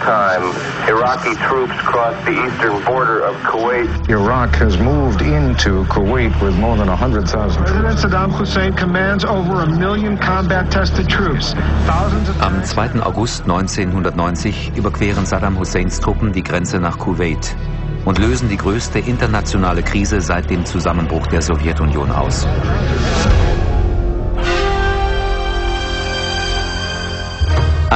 time, Iraqi troops crossed the eastern border of Kuwait. Iraq has moved into Kuwait with more than 100,000 President Saddam Hussein commands over a million combat-tested troops. Am 2. August 1990 überqueren Saddam Husseins Truppen die Grenze nach Kuwait und lösen die größte internationale Krise seit dem Zusammenbruch der Sowjetunion aus.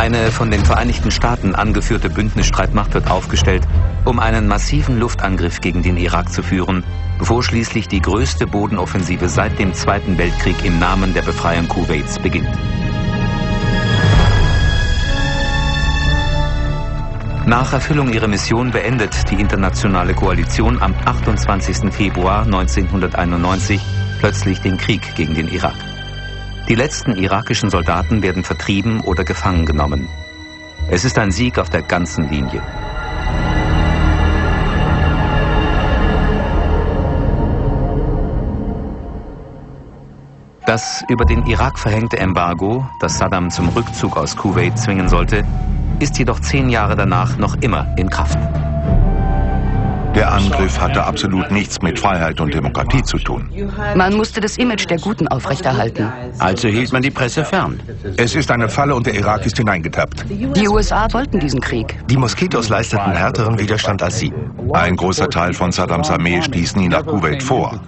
Eine von den Vereinigten Staaten angeführte Bündnisstreitmacht wird aufgestellt, um einen massiven Luftangriff gegen den Irak zu führen, bevor schließlich die größte Bodenoffensive seit dem Zweiten Weltkrieg im Namen der Befreiung Kuwaits beginnt. Nach Erfüllung ihrer Mission beendet die internationale Koalition am 28. Februar 1991 plötzlich den Krieg gegen den Irak. Die letzten irakischen Soldaten werden vertrieben oder gefangen genommen. Es ist ein Sieg auf der ganzen Linie. Das über den Irak verhängte Embargo, das Saddam zum Rückzug aus Kuwait zwingen sollte, ist jedoch zehn Jahre danach noch immer in Kraft. Der Angriff hatte absolut nichts mit Freiheit und Demokratie zu tun. Man musste das Image der Guten aufrechterhalten. Also hielt man die Presse fern. Es ist eine Falle und der Irak ist hineingetappt. Die USA wollten diesen Krieg. Die Moskitos leisteten härteren Widerstand als sie. Ein großer Teil von Saddams Armee stieß nie nach Kuwait vor.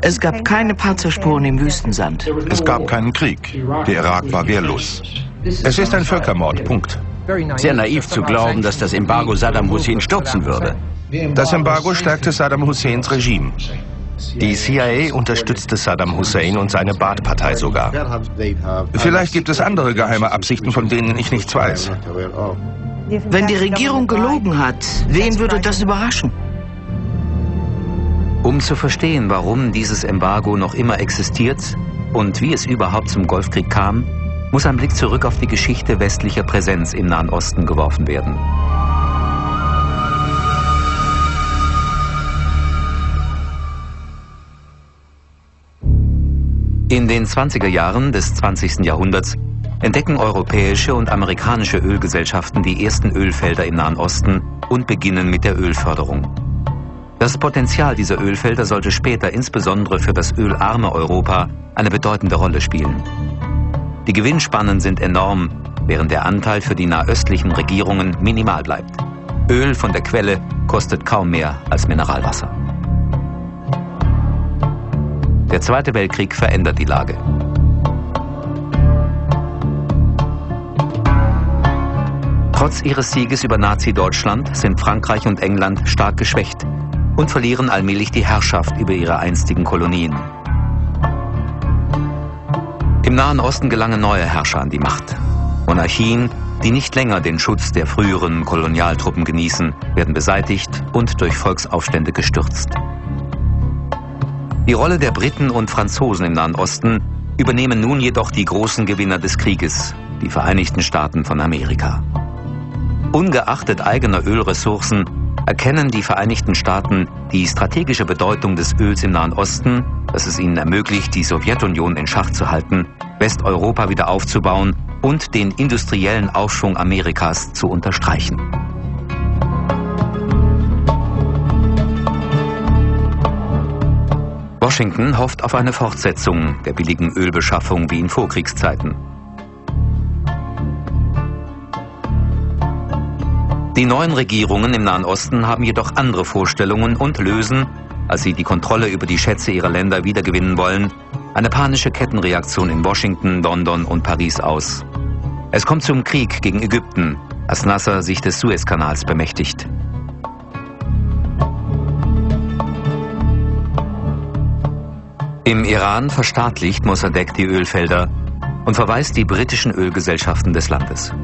Es gab keine Panzerspuren im Wüstensand. Es gab keinen Krieg. Der Irak war wehrlos. Es ist ein Völkermord, Punkt. Sehr naiv zu glauben, dass das Embargo Saddam Hussein stürzen würde. Das Embargo stärkte Saddam Husseins Regime. Die CIA unterstützte Saddam Hussein und seine Baath-Partei sogar. Vielleicht gibt es andere geheime Absichten, von denen ich nichts weiß. Wenn die Regierung gelogen hat, wen würde das überraschen? Um zu verstehen, warum dieses Embargo noch immer existiert und wie es überhaupt zum Golfkrieg kam, muss ein Blick zurück auf die Geschichte westlicher Präsenz im Nahen Osten geworfen werden. In den 20er Jahren des 20. Jahrhunderts entdecken europäische und amerikanische Ölgesellschaften die ersten Ölfelder im Nahen Osten und beginnen mit der Ölförderung. Das Potenzial dieser Ölfelder sollte später insbesondere für das ölarme Europa eine bedeutende Rolle spielen. Die Gewinnspannen sind enorm, während der Anteil für die nahöstlichen Regierungen minimal bleibt. Öl von der Quelle kostet kaum mehr als Mineralwasser. Der Zweite Weltkrieg verändert die Lage. Trotz ihres Sieges über Nazi-Deutschland sind Frankreich und England stark geschwächt und verlieren allmählich die Herrschaft über ihre einstigen Kolonien. Im Nahen Osten gelangen neue Herrscher an die Macht. Monarchien, die nicht länger den Schutz der früheren Kolonialtruppen genießen, werden beseitigt und durch Volksaufstände gestürzt. Die Rolle der Briten und Franzosen im Nahen Osten übernehmen nun jedoch die großen Gewinner des Krieges, die Vereinigten Staaten von Amerika. Ungeachtet eigener Ölressourcen erkennen die Vereinigten Staaten die strategische Bedeutung des Öls im Nahen Osten, das es ihnen ermöglicht, die Sowjetunion in Schach zu halten, Westeuropa wieder aufzubauen und den industriellen Aufschwung Amerikas zu unterstreichen. Washington hofft auf eine Fortsetzung der billigen Ölbeschaffung wie in Vorkriegszeiten. Die neuen Regierungen im Nahen Osten haben jedoch andere Vorstellungen und lösen, als sie die Kontrolle über die Schätze ihrer Länder wiedergewinnen wollen, eine panische Kettenreaktion in Washington, London und Paris aus. Es kommt zum Krieg gegen Ägypten, als Nasser sich des Suezkanals bemächtigt. Im Iran verstaatlicht Mossadegh die Ölfelder und verweist die britischen Ölgesellschaften des Landes.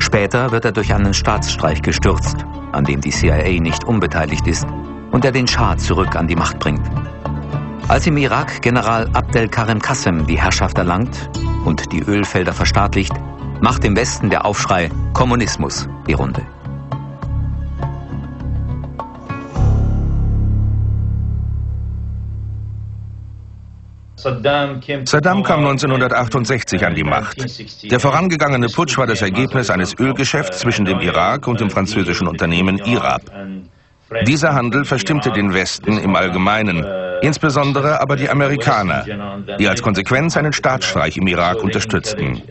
Später wird er durch einen Staatsstreich gestürzt, an dem die CIA nicht unbeteiligt ist und der den Schah zurück an die Macht bringt. Als im Irak General Abdel Karim Qassem die Herrschaft erlangt und die Ölfelder verstaatlicht, macht im Westen der Aufschrei Kommunismus die Runde. Saddam kam 1968 an die Macht. Der vorangegangene Putsch war das Ergebnis eines Ölgeschäfts zwischen dem Irak und dem französischen Unternehmen IRAB. Dieser Handel verstimmte den Westen im Allgemeinen, insbesondere aber die Amerikaner, die als Konsequenz einen Staatsstreich im Irak unterstützten.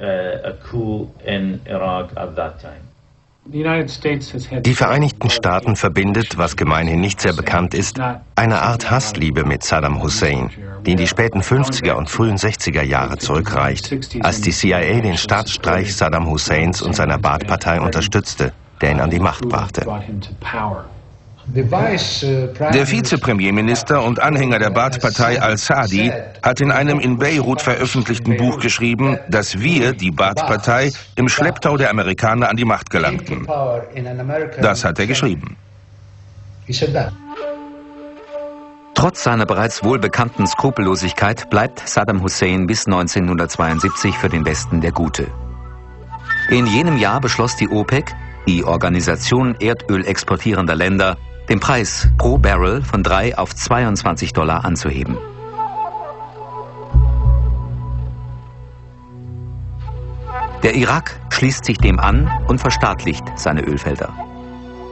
Die Vereinigten Staaten verbindet, was gemeinhin nicht sehr bekannt ist, eine Art Hassliebe mit Saddam Hussein, die in die späten 50er und frühen 60er Jahre zurückreicht, als die CIA den Staatsstreich Saddam Husseins und seiner Baath-Partei unterstützte, der ihn an die Macht brachte. Der Vizepremierminister und Anhänger der Baath-Partei al-Sadi hat in einem in Beirut veröffentlichten Buch geschrieben, dass wir, die Baath-Partei, im Schlepptau der Amerikaner an die Macht gelangten. Das hat er geschrieben. Trotz seiner bereits wohlbekannten Skrupellosigkeit bleibt Saddam Hussein bis 1972 für den Westen der Gute. In jenem Jahr beschloss die OPEC, die Organisation Erdöl exportierender Länder, den Preis pro Barrel von 3 auf 22 Dollar anzuheben. Der Irak schließt sich dem an und verstaatlicht seine Ölfelder.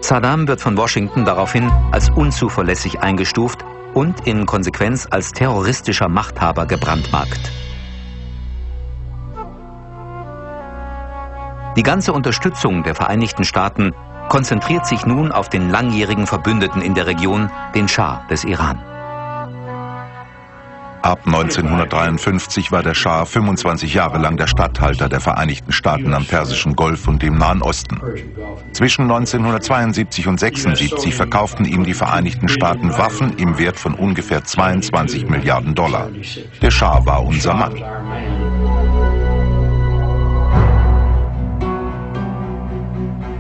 Saddam wird von Washington daraufhin als unzuverlässig eingestuft und in Konsequenz als terroristischer Machthaber gebrandmarkt. Die ganze Unterstützung der Vereinigten Staaten konzentriert sich nun auf den langjährigen Verbündeten in der Region, den Schah des Iran. Ab 1953 war der Schah 25 Jahre lang der Statthalter der Vereinigten Staaten am Persischen Golf und dem Nahen Osten. Zwischen 1972 und 1976 verkauften ihm die Vereinigten Staaten Waffen im Wert von ungefähr 22 Milliarden Dollar. Der Schah war unser Mann.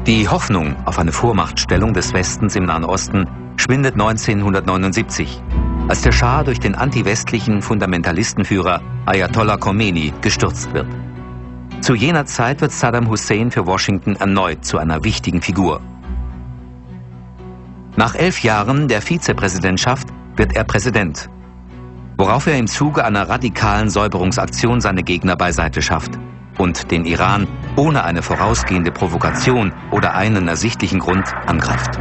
Die Hoffnung auf eine Vormachtstellung des Westens im Nahen Osten schwindet 1979, als der Schah durch den antiwestlichen Fundamentalistenführer Ayatollah Khomeini gestürzt wird. Zu jener Zeit wird Saddam Hussein für Washington erneut zu einer wichtigen Figur. Nach elf Jahren der Vizepräsidentschaft wird er Präsident, worauf er im Zuge einer radikalen Säuberungsaktion seine Gegner beiseite schafft und den Iran ohne eine vorausgehende Provokation oder einen ersichtlichen Grund angreift.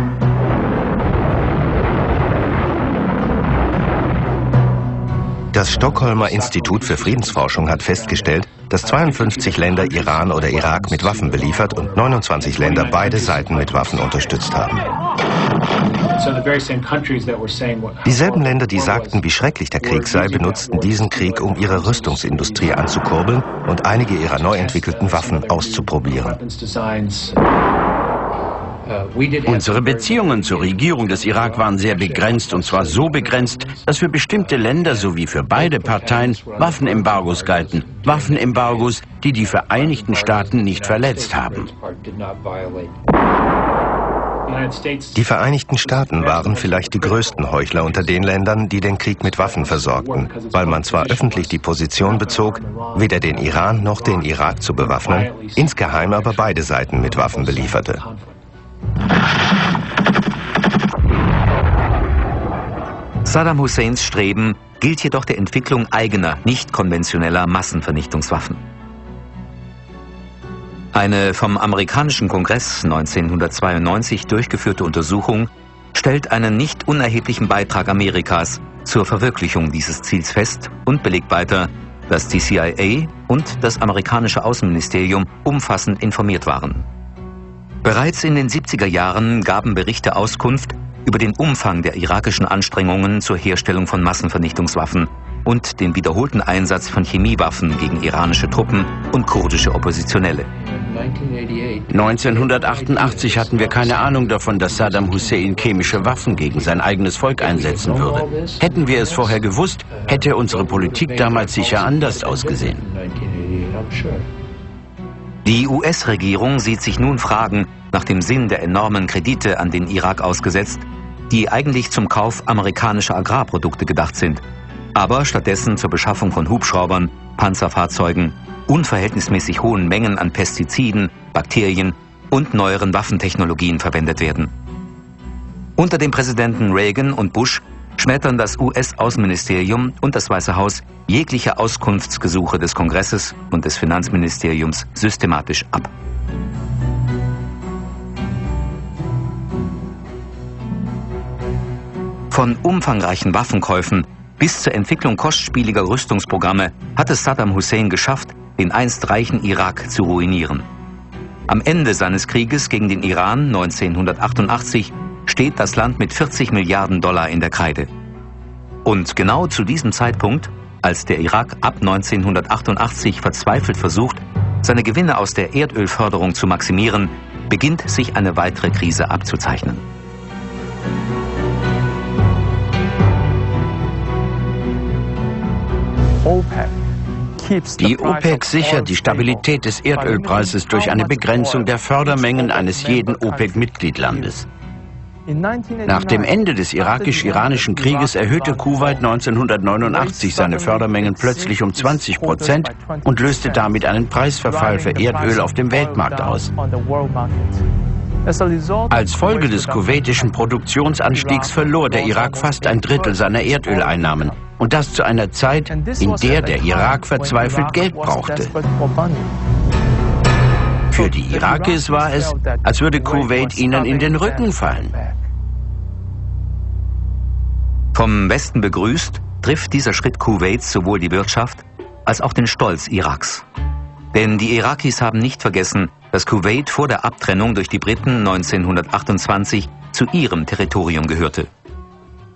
Das Stockholmer Institut für Friedensforschung hat festgestellt, dass 52 Länder Iran oder Irak mit Waffen beliefert und 29 Länder beide Seiten mit Waffen unterstützt haben. Dieselben Länder, die sagten, wie schrecklich der Krieg sei, benutzten diesen Krieg, um ihre Rüstungsindustrie anzukurbeln und einige ihrer neu entwickelten Waffen auszuprobieren. Unsere Beziehungen zur Regierung des Irak waren sehr begrenzt und zwar so begrenzt, dass für bestimmte Länder sowie für beide Parteien Waffenembargos galten. Waffenembargos, die die Vereinigten Staaten nicht verletzt haben. Die Vereinigten Staaten waren vielleicht die größten Heuchler unter den Ländern, die den Krieg mit Waffen versorgten, weil man zwar öffentlich die Position bezog, weder den Iran noch den Irak zu bewaffnen, insgeheim aber beide Seiten mit Waffen belieferte. Saddam Husseins Streben gilt jedoch der Entwicklung eigener, nicht konventioneller Massenvernichtungswaffen. Eine vom amerikanischen Kongress 1992 durchgeführte Untersuchung stellt einen nicht unerheblichen Beitrag Amerikas zur Verwirklichung dieses Ziels fest und belegt weiter, dass die CIA und das amerikanische Außenministerium umfassend informiert waren. Bereits in den 70er Jahren gaben Berichte Auskunft über den Umfang der irakischen Anstrengungen zur Herstellung von Massenvernichtungswaffen und den wiederholten Einsatz von Chemiewaffen gegen iranische Truppen und kurdische Oppositionelle. 1988 hatten wir keine Ahnung davon, dass Saddam Hussein chemische Waffen gegen sein eigenes Volk einsetzen würde. Hätten wir es vorher gewusst, hätte unsere Politik damals sicher anders ausgesehen. Die US-Regierung sieht sich nun Fragen nach dem Sinn der enormen Kredite an den Irak ausgesetzt, die eigentlich zum Kauf amerikanischer Agrarprodukte gedacht sind, aber stattdessen zur Beschaffung von Hubschraubern, Panzerfahrzeugen, unverhältnismäßig hohen Mengen an Pestiziden, Bakterien und neueren Waffentechnologien verwendet werden. Unter den Präsidenten Reagan und Bush schmettern das US-Außenministerium und das Weiße Haus jegliche Auskunftsgesuche des Kongresses und des Finanzministeriums systematisch ab. Von umfangreichen Waffenkäufen bis zur Entwicklung kostspieliger Rüstungsprogramme hat es Saddam Hussein geschafft, den einst reichen Irak zu ruinieren. Am Ende seines Krieges gegen den Iran 1988 steht das Land mit 40 Milliarden Dollar in der Kreide. Und genau zu diesem Zeitpunkt, als der Irak ab 1988 verzweifelt versucht, seine Gewinne aus der Erdölförderung zu maximieren, beginnt sich eine weitere Krise abzuzeichnen. Die OPEC sichert die Stabilität des Erdölpreises durch eine Begrenzung der Fördermengen eines jeden OPEC-Mitgliedlandes. Nach dem Ende des irakisch-iranischen Krieges erhöhte Kuwait 1989 seine Fördermengen plötzlich um 20 Prozent und löste damit einen Preisverfall für Erdöl auf dem Weltmarkt aus. Als Folge des kuwaitischen Produktionsanstiegs verlor der Irak fast ein Drittel seiner Erdöleinnahmen. Und das zu einer Zeit, in der der Irak verzweifelt Geld brauchte. Für die Irakis war es, als würde Kuwait ihnen in den Rücken fallen. Vom Westen begrüßt, trifft dieser Schritt Kuwaits sowohl die Wirtschaft als auch den Stolz Iraks. Denn die Irakis haben nicht vergessen, dass Kuwait vor der Abtrennung durch die Briten 1928 zu ihrem Territorium gehörte.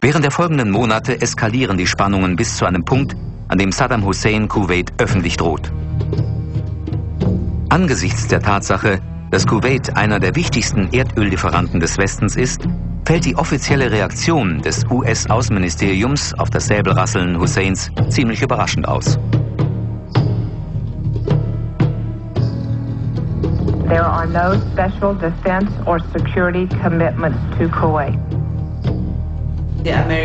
Während der folgenden Monate eskalieren die Spannungen bis zu einem Punkt, an dem Saddam Hussein Kuwait öffentlich droht. Angesichts der Tatsache, dass Kuwait einer der wichtigsten Erdöllieferanten des Westens ist, fällt die offizielle Reaktion des US-Außenministeriums auf das Säbelrasseln Husseins ziemlich überraschend aus. There are no special defense or security commitments to Kuwait.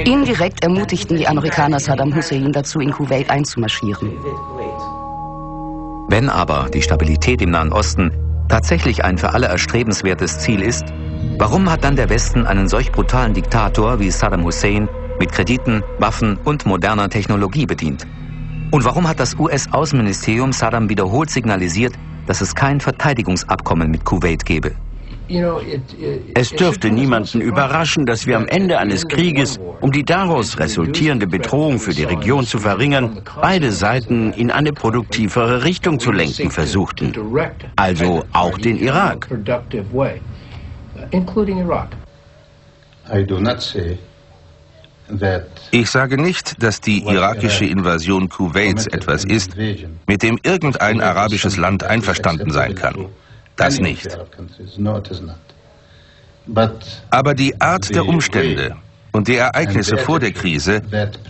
Indirekt ermutigten die Amerikaner Saddam Hussein dazu, in Kuwait einzumarschieren. Wenn aber die Stabilität im Nahen Osten tatsächlich ein für alle erstrebenswertes Ziel ist, warum hat dann der Westen einen solch brutalen Diktator wie Saddam Hussein mit Krediten, Waffen und moderner Technologie bedient? Und warum hat das US-Außenministerium Saddam wiederholt signalisiert, dass es kein Verteidigungsabkommen mit Kuwait gebe. Es dürfte niemanden überraschen, dass wir am Ende eines Krieges, um die daraus resultierende Bedrohung für die Region zu verringern, beide Seiten in eine produktivere Richtung zu lenken versuchten. Also auch den Irak. I do not say ich sage nicht, dass die irakische Invasion Kuwaits etwas ist, mit dem irgendein arabisches Land einverstanden sein kann. Das nicht. Aber die Art der Umstände und die Ereignisse vor der Krise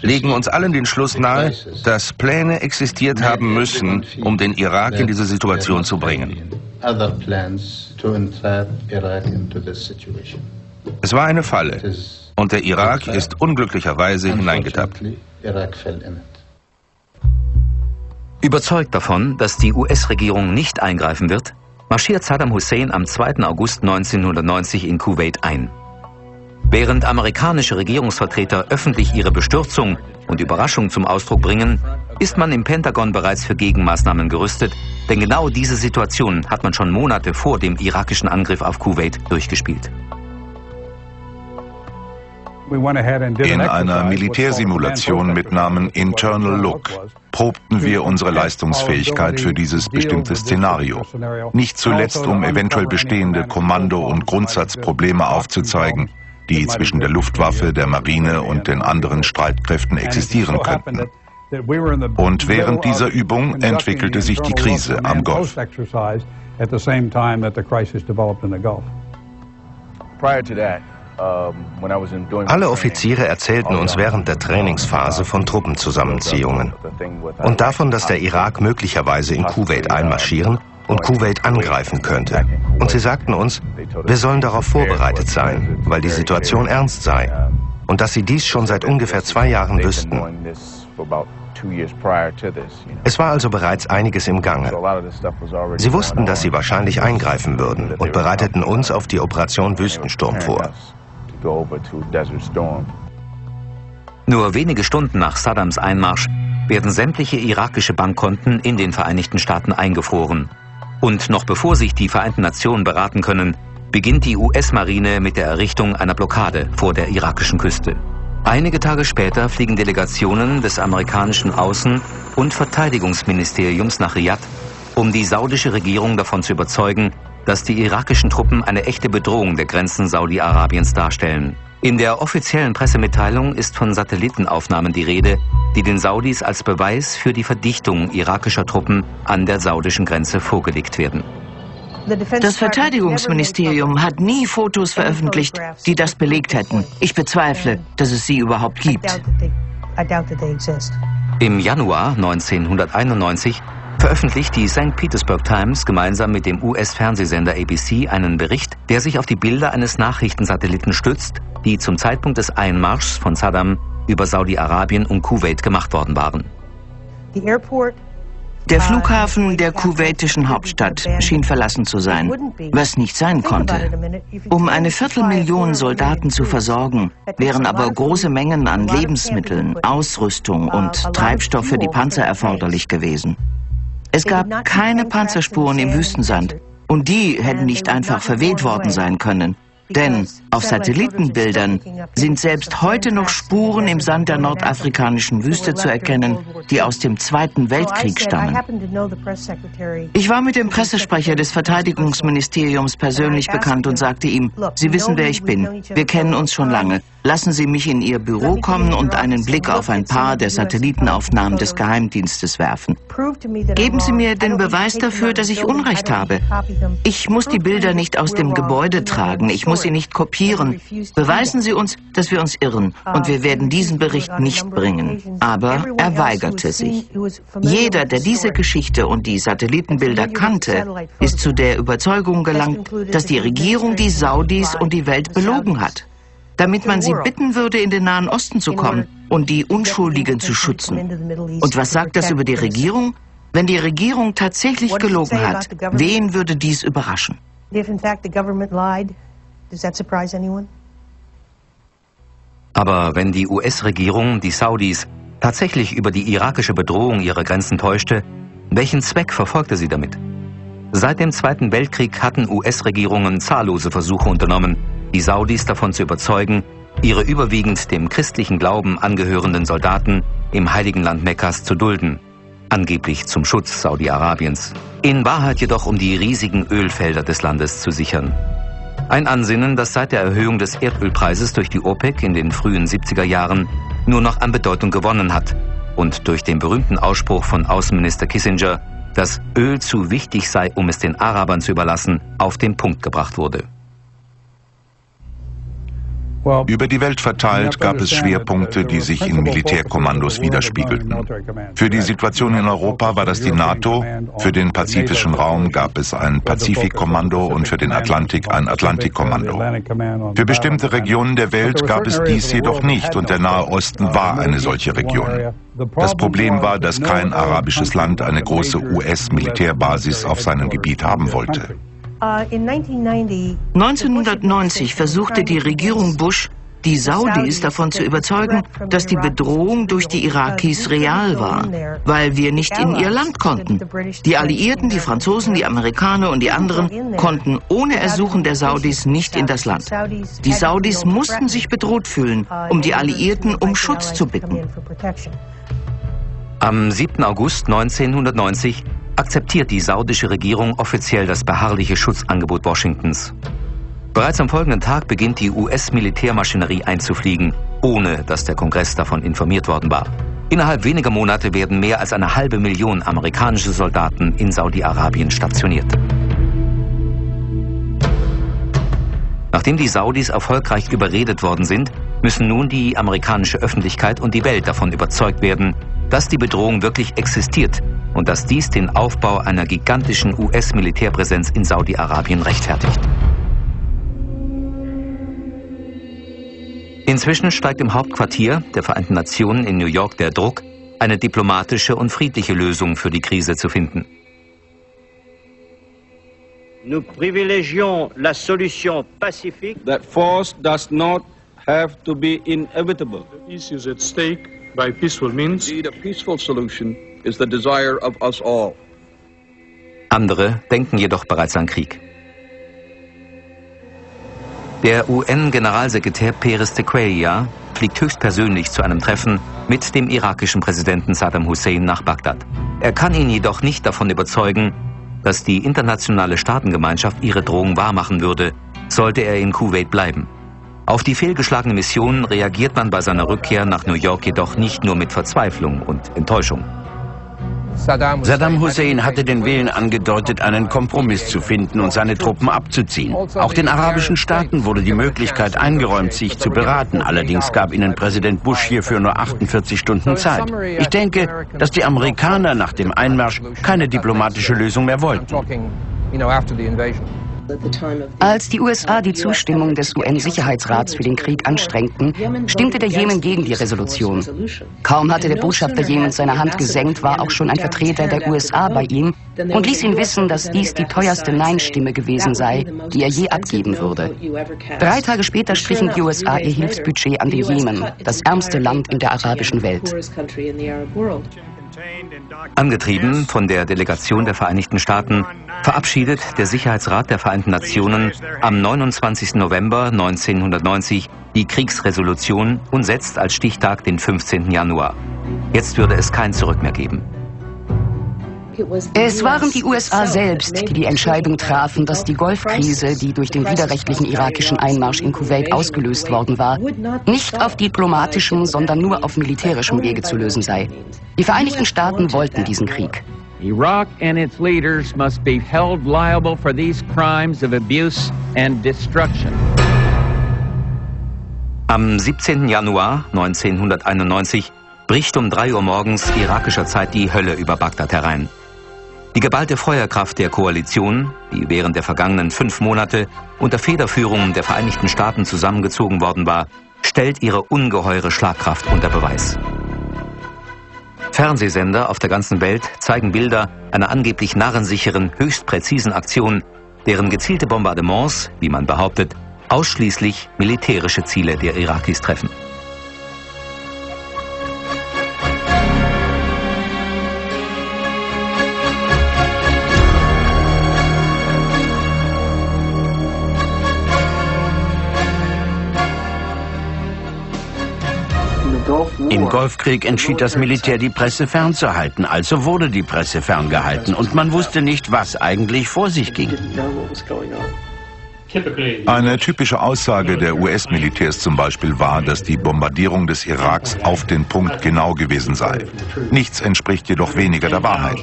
legen uns allen den Schluss nahe, dass Pläne existiert haben müssen, um den Irak in diese Situation zu bringen. Es war eine Falle. Und der Irak ist unglücklicherweise hineingetappt. Überzeugt davon, dass die US-Regierung nicht eingreifen wird, marschiert Saddam Hussein am 2. August 1990 in Kuwait ein. Während amerikanische Regierungsvertreter öffentlich ihre Bestürzung und Überraschung zum Ausdruck bringen, ist man im Pentagon bereits für Gegenmaßnahmen gerüstet, denn genau diese Situation hat man schon Monate vor dem irakischen Angriff auf Kuwait durchgespielt. In einer Militärsimulation mit Namen Internal Look probten wir unsere Leistungsfähigkeit für dieses bestimmte Szenario. Nicht zuletzt, um eventuell bestehende Kommando- und Grundsatzprobleme aufzuzeigen, die zwischen der Luftwaffe, der Marine und den anderen Streitkräften existieren könnten. Und während dieser Übung entwickelte sich die Krise am Golf. Prior to that, alle Offiziere erzählten uns während der Trainingsphase von Truppenzusammenziehungen und davon, dass der Irak möglicherweise in Kuwait einmarschieren und Kuwait angreifen könnte. Und sie sagten uns, wir sollen darauf vorbereitet sein, weil die Situation ernst sei und dass sie dies schon seit ungefähr zwei Jahren wüssten. Es war also bereits einiges im Gange. Sie wussten, dass sie wahrscheinlich eingreifen würden und bereiteten uns auf die Operation Wüstensturm vor. Nur wenige Stunden nach Saddams Einmarsch werden sämtliche irakische Bankkonten in den Vereinigten Staaten eingefroren. Und noch bevor sich die Vereinten Nationen beraten können, beginnt die US-Marine mit der Errichtung einer Blockade vor der irakischen Küste. Einige Tage später fliegen Delegationen des amerikanischen Außen- und Verteidigungsministeriums nach Riyadh, um die saudische Regierung davon zu überzeugen, dass die irakischen Truppen eine echte Bedrohung der Grenzen Saudi-Arabiens darstellen. In der offiziellen Pressemitteilung ist von Satellitenaufnahmen die Rede, die den Saudis als Beweis für die Verdichtung irakischer Truppen an der saudischen Grenze vorgelegt werden. Das Verteidigungsministerium hat nie Fotos veröffentlicht, die das belegt hätten. Ich bezweifle, dass es sie überhaupt gibt. Im Januar 1991 veröffentlicht die St. Petersburg Times gemeinsam mit dem US-Fernsehsender ABC einen Bericht, der sich auf die Bilder eines Nachrichtensatelliten stützt, die zum Zeitpunkt des Einmarschs von Saddam über Saudi-Arabien und Kuwait gemacht worden waren. Der Flughafen der kuwaitischen Hauptstadt schien verlassen zu sein, was nicht sein konnte. Um eine Viertelmillion Soldaten zu versorgen, wären aber große Mengen an Lebensmitteln, Ausrüstung und Treibstoff für die Panzer erforderlich gewesen. Es gab keine Panzerspuren im Wüstensand und die hätten nicht einfach verweht worden sein können. Denn auf Satellitenbildern sind selbst heute noch Spuren im Sand der nordafrikanischen Wüste zu erkennen, die aus dem Zweiten Weltkrieg stammen. Ich war mit dem Pressesprecher des Verteidigungsministeriums persönlich bekannt und sagte ihm, Sie wissen, wer ich bin. Wir kennen uns schon lange. Lassen Sie mich in Ihr Büro kommen und einen Blick auf ein paar der Satellitenaufnahmen des Geheimdienstes werfen. Geben Sie mir den Beweis dafür, dass ich Unrecht habe. Ich muss die Bilder nicht aus dem Gebäude tragen. Ich muss muss sie nicht kopieren. Beweisen Sie uns, dass wir uns irren und wir werden diesen Bericht nicht bringen. Aber er weigerte sich. Jeder, der diese Geschichte und die Satellitenbilder kannte, ist zu der Überzeugung gelangt, dass die Regierung die Saudis und die Welt belogen hat damit man sie bitten würde, in den Nahen Osten zu kommen und die Unschuldigen zu schützen. Und was sagt das über die Regierung? Wenn die Regierung tatsächlich gelogen hat, wen würde dies überraschen? Does that surprise anyone? Aber wenn die US-Regierung die Saudis tatsächlich über die irakische Bedrohung ihrer Grenzen täuschte, welchen Zweck verfolgte sie damit? Seit dem Zweiten Weltkrieg hatten US-Regierungen zahllose Versuche unternommen, die Saudis davon zu überzeugen, ihre überwiegend dem christlichen Glauben angehörenden Soldaten im heiligen Land Mekkas zu dulden, angeblich zum Schutz Saudi-Arabiens, in Wahrheit jedoch um die riesigen Ölfelder des Landes zu sichern. Ein Ansinnen, das seit der Erhöhung des Erdölpreises durch die OPEC in den frühen 70er Jahren nur noch an Bedeutung gewonnen hat und durch den berühmten Ausspruch von Außenminister Kissinger, dass Öl zu wichtig sei, um es den Arabern zu überlassen, auf den Punkt gebracht wurde. Über die Welt verteilt gab es Schwerpunkte, die sich in Militärkommandos widerspiegelten. Für die Situation in Europa war das die NATO, für den pazifischen Raum gab es ein Pazifikkommando und für den Atlantik ein Atlantikkommando. Für bestimmte Regionen der Welt gab es dies jedoch nicht und der Nahe Osten war eine solche Region. Das Problem war, dass kein arabisches Land eine große US-Militärbasis auf seinem Gebiet haben wollte. 1990 versuchte die Regierung Bush, die Saudis davon zu überzeugen, dass die Bedrohung durch die Irakis real war, weil wir nicht in ihr Land konnten. Die Alliierten, die Franzosen, die Amerikaner und die anderen konnten ohne Ersuchen der Saudis nicht in das Land. Die Saudis mussten sich bedroht fühlen, um die Alliierten um Schutz zu bitten. Am 7. August 1990 akzeptiert die saudische Regierung offiziell das beharrliche Schutzangebot Washingtons. Bereits am folgenden Tag beginnt die US-Militärmaschinerie einzufliegen, ohne dass der Kongress davon informiert worden war. Innerhalb weniger Monate werden mehr als eine halbe Million amerikanische Soldaten in Saudi-Arabien stationiert. Nachdem die Saudis erfolgreich überredet worden sind, müssen nun die amerikanische Öffentlichkeit und die Welt davon überzeugt werden, dass die Bedrohung wirklich existiert und dass dies den Aufbau einer gigantischen US-Militärpräsenz in Saudi-Arabien rechtfertigt. Inzwischen steigt im Hauptquartier der Vereinten Nationen in New York der Druck, eine diplomatische und friedliche Lösung für die Krise zu finden. Nous privilégions la solution pacifique. That force does not have to be inevitable. The issues at stake by peaceful means. Indeed, a peaceful solution is the desire of us all. Andere denken jedoch bereits an Krieg. Der UN-Generalsekretär Peres de Cuellar fliegt höchstpersönlich zu einem Treffen mit dem irakischen Präsidenten Saddam Hussein nach Bagdad. Er kann ihn jedoch nicht davon überzeugen, dass die internationale Staatengemeinschaft ihre Drohung wahrmachen würde, sollte er in Kuwait bleiben. Auf die fehlgeschlagene Mission reagiert man bei seiner Rückkehr nach New York jedoch nicht nur mit Verzweiflung und Enttäuschung. Saddam Hussein hatte den Willen angedeutet, einen Kompromiss zu finden und seine Truppen abzuziehen. Auch den arabischen Staaten wurde die Möglichkeit eingeräumt, sich zu beraten. Allerdings gab ihnen Präsident Bush hierfür nur 48 Stunden Zeit. Ich denke, dass die Amerikaner nach dem Einmarsch keine diplomatische Lösung mehr wollten. Als die USA die Zustimmung des UN-Sicherheitsrats für den Krieg anstrengten, stimmte der Jemen gegen die Resolution. Kaum hatte der Botschafter Jemens seine Hand gesenkt, war auch schon ein Vertreter der USA bei ihm und ließ ihn wissen, dass dies die teuerste Nein-Stimme gewesen sei, die er je abgeben würde. Drei Tage später strichen die USA ihr Hilfsbudget an den Jemen, das ärmste Land in der arabischen Welt. Angetrieben von der Delegation der Vereinigten Staaten verabschiedet der Sicherheitsrat der Vereinten Nationen am 29. November 1990 die Kriegsresolution und setzt als Stichtag den 15. Januar. Jetzt würde es kein Zurück mehr geben. Es waren die USA selbst, die die Entscheidung trafen, dass die Golfkrise, die durch den widerrechtlichen irakischen Einmarsch in Kuwait ausgelöst worden war, nicht auf diplomatischem, sondern nur auf militärischem Wege zu lösen sei. Die Vereinigten Staaten wollten diesen Krieg. Iraq and its leaders must be held liable for these crimes of abuse and destruction. Am 17. Januar 1991 bricht um 3 Uhr morgens irakischer Zeit die Hölle über Bagdad herein. Die geballte Feuerkraft der Koalition, die während der vergangenen fünf Monate unter Federführung der Vereinigten Staaten zusammengezogen worden war, stellt ihre ungeheure Schlagkraft unter Beweis. Fernsehsender auf der ganzen Welt zeigen Bilder einer angeblich narrensicheren, höchst präzisen Aktion, deren gezielte Bombardements, wie man behauptet, ausschließlich militärische Ziele der Irakis treffen. Im Golfkrieg entschied das Militär, die Presse fernzuhalten, also wurde die Presse ferngehalten. Und man wusste nicht, was eigentlich vor sich ging. Eine typische Aussage der US-Militärs zum Beispiel war, dass die Bombardierung des Iraks auf den Punkt genau gewesen sei. Nichts entspricht jedoch weniger der Wahrheit.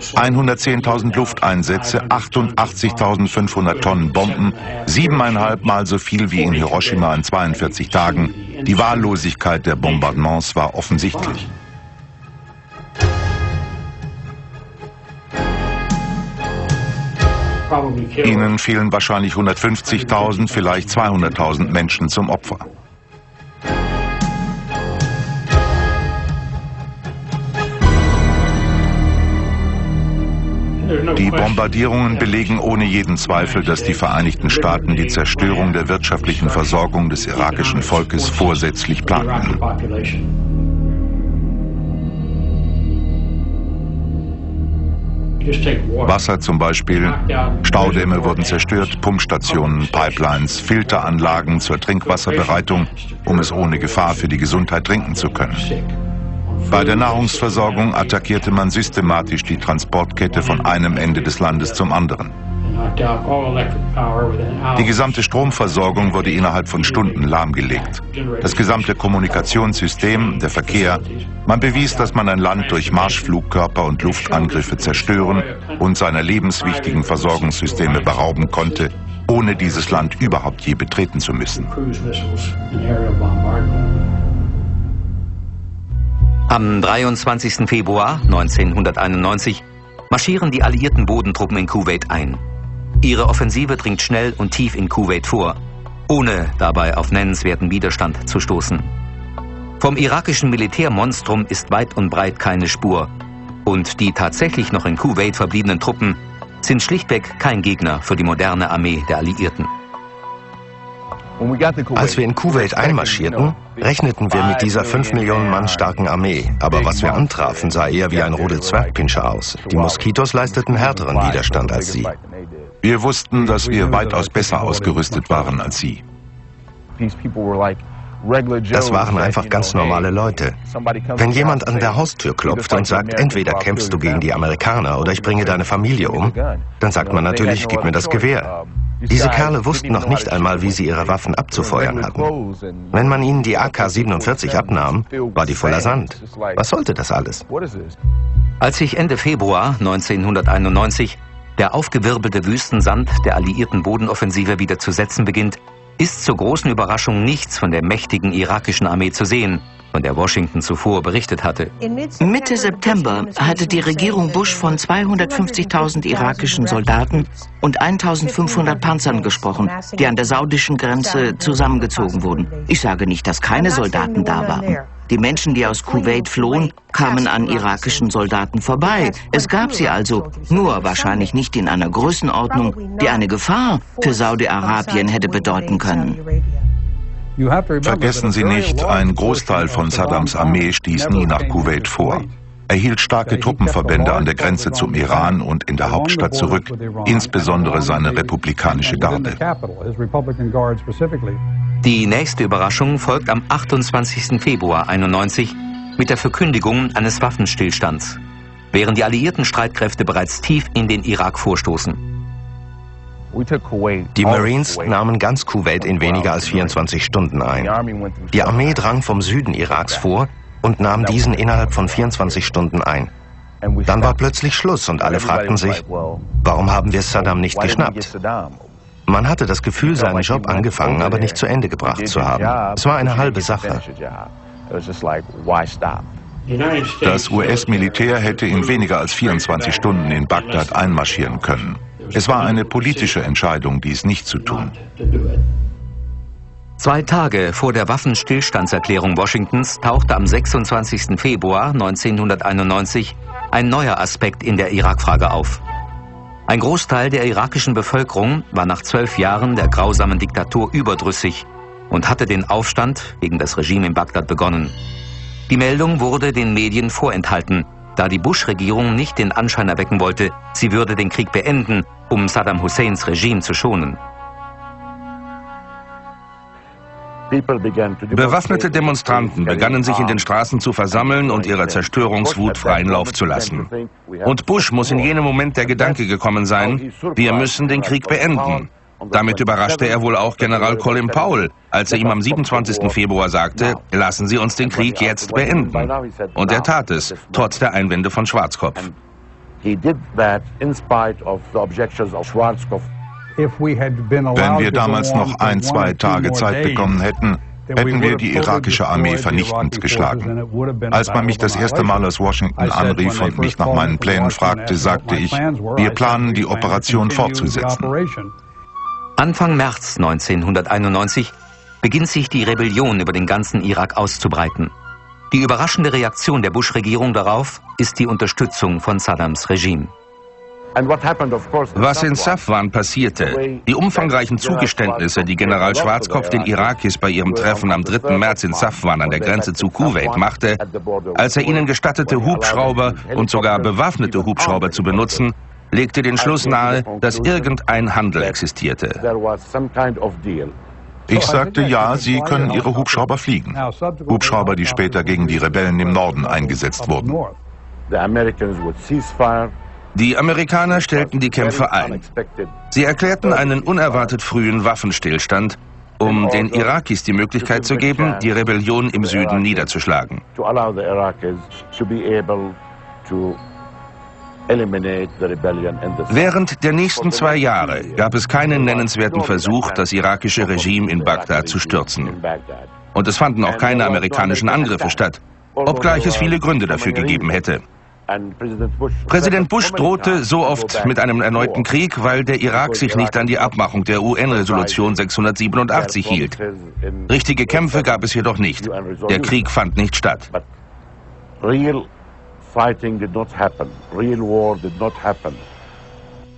110.000 Lufteinsätze, 88.500 Tonnen Bomben, siebeneinhalb Mal so viel wie in Hiroshima in 42 Tagen. Die Wahllosigkeit der Bombardements war offensichtlich. Ihnen fielen wahrscheinlich 150.000, vielleicht 200.000 Menschen zum Opfer. Die Bombardierungen belegen ohne jeden Zweifel, dass die Vereinigten Staaten die Zerstörung der wirtschaftlichen Versorgung des irakischen Volkes vorsätzlich planten. Wasser zum Beispiel, Staudämme wurden zerstört, Pumpstationen, Pipelines, Filteranlagen zur Trinkwasserbereitung, um es ohne Gefahr für die Gesundheit trinken zu können. Bei der Nahrungsversorgung attackierte man systematisch die Transportkette von einem Ende des Landes zum anderen. Die gesamte Stromversorgung wurde innerhalb von Stunden lahmgelegt. Das gesamte Kommunikationssystem, der Verkehr. Man bewies, dass man ein Land durch Marschflugkörper und Luftangriffe zerstören und seiner lebenswichtigen Versorgungssysteme berauben konnte, ohne dieses Land überhaupt je betreten zu müssen. Am 23. Februar 1991 marschieren die alliierten Bodentruppen in Kuwait ein. Ihre Offensive dringt schnell und tief in Kuwait vor, ohne dabei auf nennenswerten Widerstand zu stoßen. Vom irakischen Militärmonstrum ist weit und breit keine Spur. Und die tatsächlich noch in Kuwait verbliebenen Truppen sind schlichtweg kein Gegner für die moderne Armee der Alliierten. Als wir in Kuwait einmarschierten, rechneten wir mit dieser 5 Millionen Mann starken Armee. Aber was wir antrafen, sah eher wie ein Rudel Zwergpinscher aus. Die Moskitos leisteten härteren Widerstand als sie. Wir wussten, dass wir weitaus besser ausgerüstet waren als sie. Das waren einfach ganz normale Leute. Wenn jemand an der Haustür klopft und sagt, entweder kämpfst du gegen die Amerikaner oder ich bringe deine Familie um, dann sagt man natürlich, gib mir das Gewehr. Diese Kerle wussten noch nicht einmal, wie sie ihre Waffen abzufeuern hatten. Wenn man ihnen die AK-47 abnahm, war die voller Sand. Was sollte das alles? Als sich Ende Februar 1991 der aufgewirbelte Wüstensand der alliierten Bodenoffensive wieder zu setzen beginnt, ist zur großen Überraschung nichts von der mächtigen irakischen Armee zu sehen, von der Washington zuvor berichtet hatte. Mitte September hatte die Regierung Bush von 250.000 irakischen Soldaten und 1.500 Panzern gesprochen, die an der saudischen Grenze zusammengezogen wurden. Ich sage nicht, dass keine Soldaten da waren. Die Menschen, die aus Kuwait flohen, kamen an irakischen Soldaten vorbei. Es gab sie also, nur wahrscheinlich nicht in einer Größenordnung, die eine Gefahr für Saudi-Arabien hätte bedeuten können. Vergessen Sie nicht, ein Großteil von Saddams Armee stieß nie nach Kuwait vor. Er hielt starke Truppenverbände an der Grenze zum Iran und in der Hauptstadt zurück, insbesondere seine republikanische Garde. Die nächste Überraschung folgt am 28. Februar 91 mit der Verkündigung eines Waffenstillstands, während die alliierten Streitkräfte bereits tief in den Irak vorstoßen. Die Marines nahmen ganz Kuwait in weniger als 24 Stunden ein. Die Armee drang vom Süden Iraks vor und nahm diesen innerhalb von 24 Stunden ein. Dann war plötzlich Schluss und alle fragten sich, warum haben wir Saddam nicht geschnappt? Man hatte das Gefühl, seinen Job angefangen, aber nicht zu Ende gebracht zu haben. Es war eine halbe Sache. Das US-Militär hätte in weniger als 24 Stunden in Bagdad einmarschieren können. Es war eine politische Entscheidung, dies nicht zu tun. Zwei Tage vor der Waffenstillstandserklärung Washingtons tauchte am 26. Februar 1991 ein neuer Aspekt in der Irakfrage auf. Ein Großteil der irakischen Bevölkerung war nach zwölf Jahren der grausamen Diktatur überdrüssig und hatte den Aufstand gegen das Regime in Bagdad begonnen. Die Meldung wurde den Medien vorenthalten, da die Bush-Regierung nicht den Anschein erwecken wollte, sie würde den Krieg beenden, um Saddam Husseins Regime zu schonen. Bewaffnete Demonstranten begannen sich in den Straßen zu versammeln und ihrer Zerstörungswut freien Lauf zu lassen. Und Bush muss in jenem Moment der Gedanke gekommen sein, wir müssen den Krieg beenden. Damit überraschte er wohl auch General Colin Powell, als er ihm am 27. Februar sagte, lassen Sie uns den Krieg jetzt beenden. Und er tat es, trotz der Einwände von Schwarzkopf. Wenn wir damals noch ein, zwei Tage Zeit bekommen hätten, hätten wir die irakische Armee vernichtend geschlagen. Als man mich das erste Mal aus Washington anrief und mich nach meinen Plänen fragte, sagte ich, wir planen die Operation fortzusetzen. Anfang März 1991 beginnt sich die Rebellion über den ganzen Irak auszubreiten. Die überraschende Reaktion der Bush-Regierung darauf ist die Unterstützung von Saddams Regime. Was in Safwan passierte, die umfangreichen Zugeständnisse, die General Schwarzkopf den Irakis bei ihrem Treffen am 3. März in Safwan an der Grenze zu Kuwait machte, als er ihnen gestattete, Hubschrauber und sogar bewaffnete Hubschrauber zu benutzen, legte den Schluss nahe, dass irgendein Handel existierte. Ich sagte ja, sie können ihre Hubschrauber fliegen. Hubschrauber, die später gegen die Rebellen im Norden eingesetzt wurden. Die Amerikaner stellten die Kämpfe ein. Sie erklärten einen unerwartet frühen Waffenstillstand, um den Irakis die Möglichkeit zu geben, die Rebellion im Süden niederzuschlagen. Während der nächsten zwei Jahre gab es keinen nennenswerten Versuch, das irakische Regime in Bagdad zu stürzen. Und es fanden auch keine amerikanischen Angriffe statt, obgleich es viele Gründe dafür gegeben hätte. Präsident Bush drohte so oft mit einem erneuten Krieg, weil der Irak sich nicht an die Abmachung der UN-Resolution 687 hielt. Richtige Kämpfe gab es jedoch nicht. Der Krieg fand nicht statt.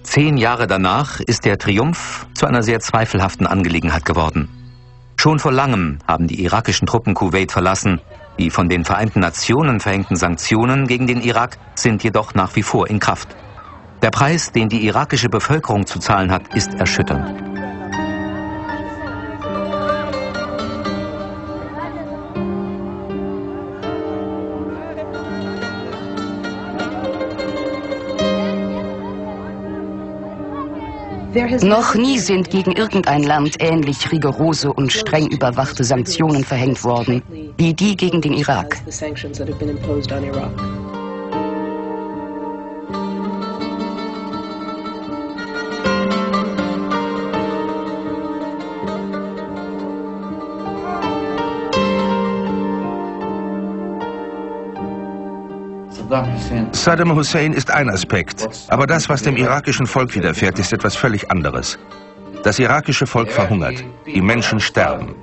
Zehn Jahre danach ist der Triumph zu einer sehr zweifelhaften Angelegenheit geworden. Schon vor langem haben die irakischen Truppen Kuwait verlassen. Die von den Vereinten Nationen verhängten Sanktionen gegen den Irak sind jedoch nach wie vor in Kraft. Der Preis, den die irakische Bevölkerung zu zahlen hat, ist erschütternd. Noch nie sind gegen irgendein Land ähnlich rigorose und streng überwachte Sanktionen verhängt worden, wie die gegen den Irak. Saddam Hussein ist ein Aspekt, aber das, was dem irakischen Volk widerfährt, ist etwas völlig anderes. Das irakische Volk verhungert, die Menschen sterben.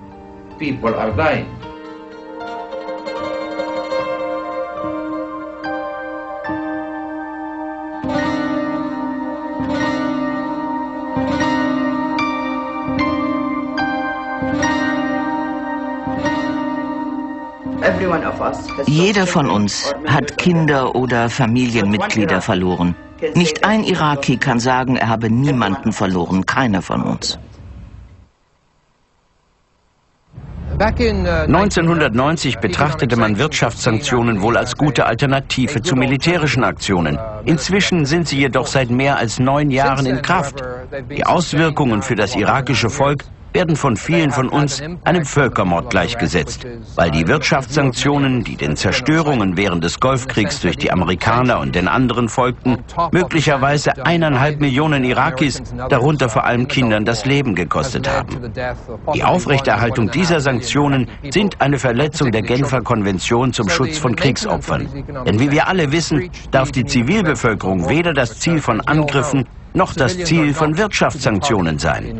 Jeder von uns hat Kinder oder Familienmitglieder verloren. Nicht ein Iraki kann sagen, er habe niemanden verloren, keiner von uns. 1990 betrachtete man Wirtschaftssanktionen wohl als gute Alternative zu militärischen Aktionen. Inzwischen sind sie jedoch seit mehr als neun Jahren in Kraft. Die Auswirkungen für das irakische Volk werden von vielen von uns einem Völkermord gleichgesetzt, weil die Wirtschaftssanktionen, die den Zerstörungen während des Golfkriegs durch die Amerikaner und den anderen folgten, möglicherweise eineinhalb Millionen Irakis, darunter vor allem Kindern, das Leben gekostet haben. Die Aufrechterhaltung dieser Sanktionen sind eine Verletzung der Genfer Konvention zum Schutz von Kriegsopfern. Denn wie wir alle wissen, darf die Zivilbevölkerung weder das Ziel von Angriffen noch das Ziel von Wirtschaftssanktionen sein.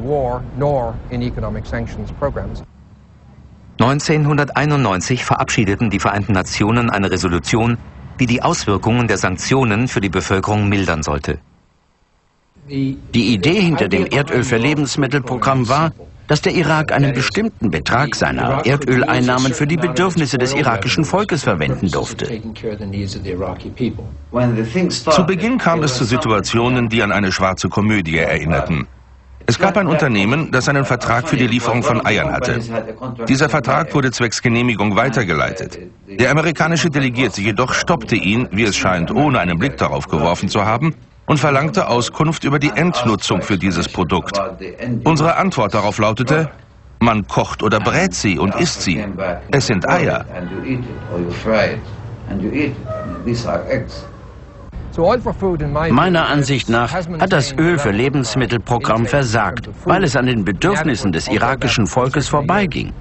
1991 verabschiedeten die Vereinten Nationen eine Resolution, die die Auswirkungen der Sanktionen für die Bevölkerung mildern sollte. Die Idee hinter dem Erdöl für Lebensmittelprogramm war, dass der Irak einen bestimmten Betrag seiner Erdöleinnahmen für die Bedürfnisse des irakischen Volkes verwenden durfte. Zu Beginn kam es zu Situationen, die an eine schwarze Komödie erinnerten. Es gab ein Unternehmen, das einen Vertrag für die Lieferung von Eiern hatte. Dieser Vertrag wurde zwecks Genehmigung weitergeleitet. Der amerikanische Delegierte jedoch stoppte ihn, wie es scheint, ohne einen Blick darauf geworfen zu haben, und verlangte Auskunft über die Endnutzung für dieses Produkt. Unsere Antwort darauf lautete, man kocht oder brät sie und isst sie. Es sind Eier. Meiner Ansicht nach hat das Öl für Lebensmittelprogramm versagt, weil es an den Bedürfnissen des irakischen Volkes vorbeiging.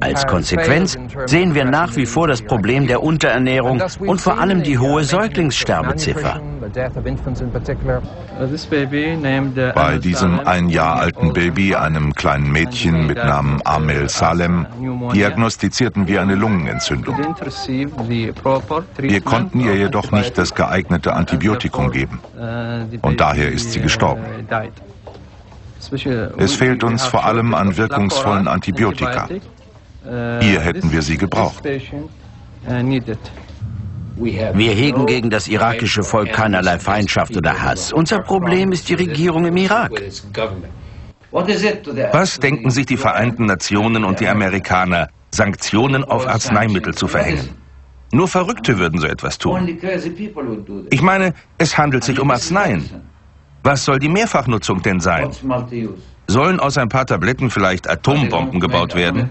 Als Konsequenz sehen wir nach wie vor das Problem der Unterernährung und vor allem die hohe Säuglingssterbeziffer. Bei diesem ein Jahr alten Baby, einem kleinen Mädchen mit Namen Amel Salem, diagnostizierten wir eine Lungenentzündung. Wir konnten ihr jedoch nicht das geeignete Antibiotikum geben. Und daher ist sie gestorben. Es fehlt uns vor allem an wirkungsvollen Antibiotika. Hier hätten wir sie gebraucht. Wir hegen gegen das irakische Volk keinerlei Feindschaft oder Hass. Unser Problem ist die Regierung im Irak. Was denken sich die Vereinten Nationen und die Amerikaner, Sanktionen auf Arzneimittel zu verhängen? Nur Verrückte würden so etwas tun. Ich meine, es handelt sich um Arzneien. Was soll die Mehrfachnutzung denn sein? Sollen aus ein paar Tabletten vielleicht Atombomben gebaut werden?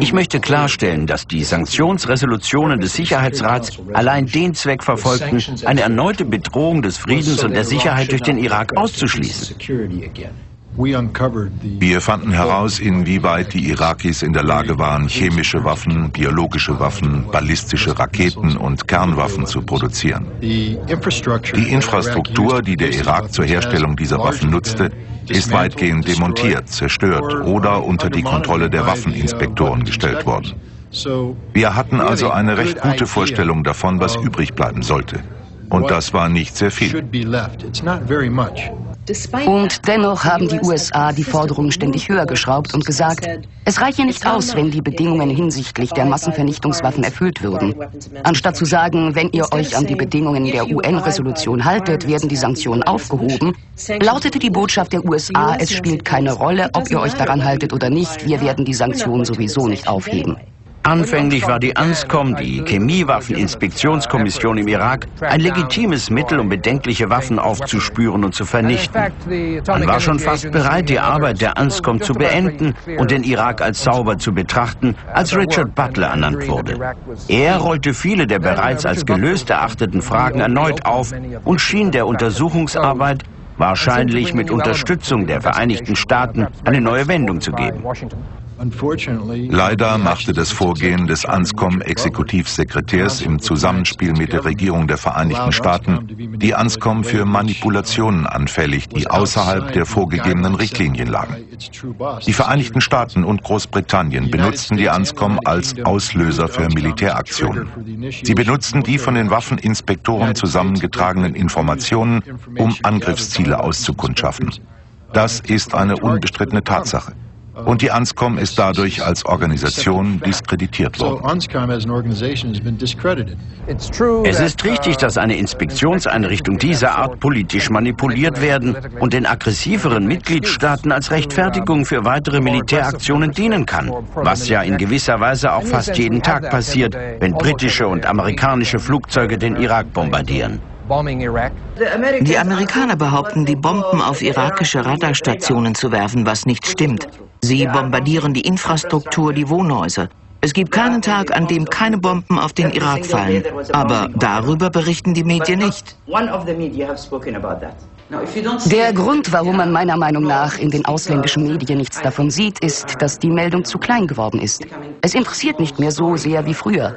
Ich möchte klarstellen, dass die Sanktionsresolutionen des Sicherheitsrats allein den Zweck verfolgten, eine erneute Bedrohung des Friedens und der Sicherheit durch den Irak auszuschließen. Wir fanden heraus, inwieweit die Irakis in der Lage waren, chemische Waffen, biologische Waffen, ballistische Raketen und Kernwaffen zu produzieren. Die Infrastruktur, die der Irak zur Herstellung dieser Waffen nutzte, ist weitgehend demontiert, zerstört oder unter die Kontrolle der Waffeninspektoren gestellt worden. Wir hatten also eine recht gute Vorstellung davon, was übrig bleiben sollte. Und das war nicht sehr viel. Und dennoch haben die USA die Forderungen ständig höher geschraubt und gesagt, es reiche nicht aus, wenn die Bedingungen hinsichtlich der Massenvernichtungswaffen erfüllt würden. Anstatt zu sagen, wenn ihr euch an die Bedingungen der UN-Resolution haltet, werden die Sanktionen aufgehoben, lautete die Botschaft der USA, es spielt keine Rolle, ob ihr euch daran haltet oder nicht, wir werden die Sanktionen sowieso nicht aufheben. Anfänglich war die ANSCOM, die Chemiewaffeninspektionskommission im Irak, ein legitimes Mittel, um bedenkliche Waffen aufzuspüren und zu vernichten. Man war schon fast bereit, die Arbeit der ANSCOM zu beenden und den Irak als sauber zu betrachten, als Richard Butler ernannt wurde. Er rollte viele der bereits als gelöst erachteten Fragen erneut auf und schien der Untersuchungsarbeit wahrscheinlich mit Unterstützung der Vereinigten Staaten eine neue Wendung zu geben. Leider machte das Vorgehen des ANSCOM-Exekutivsekretärs im Zusammenspiel mit der Regierung der Vereinigten Staaten die ANSCOM für Manipulationen anfällig, die außerhalb der vorgegebenen Richtlinien lagen. Die Vereinigten Staaten und Großbritannien benutzten die ANSCOM als Auslöser für Militäraktionen. Sie benutzten die von den Waffeninspektoren zusammengetragenen Informationen, um Angriffsziele auszukundschaften. Das ist eine unbestrittene Tatsache. Und die ANSCOM ist dadurch als Organisation diskreditiert worden. Es ist richtig, dass eine Inspektionseinrichtung dieser Art politisch manipuliert werden und den aggressiveren Mitgliedstaaten als Rechtfertigung für weitere Militäraktionen dienen kann, was ja in gewisser Weise auch fast jeden Tag passiert, wenn britische und amerikanische Flugzeuge den Irak bombardieren. Die Amerikaner behaupten, die Bomben auf irakische Radarstationen zu werfen, was nicht stimmt. Sie bombardieren die Infrastruktur, die Wohnhäuser. Es gibt keinen Tag, an dem keine Bomben auf den Irak fallen. Aber darüber berichten die Medien nicht. Der Grund, warum man meiner Meinung nach in den ausländischen Medien nichts davon sieht, ist, dass die Meldung zu klein geworden ist. Es interessiert nicht mehr so sehr wie früher.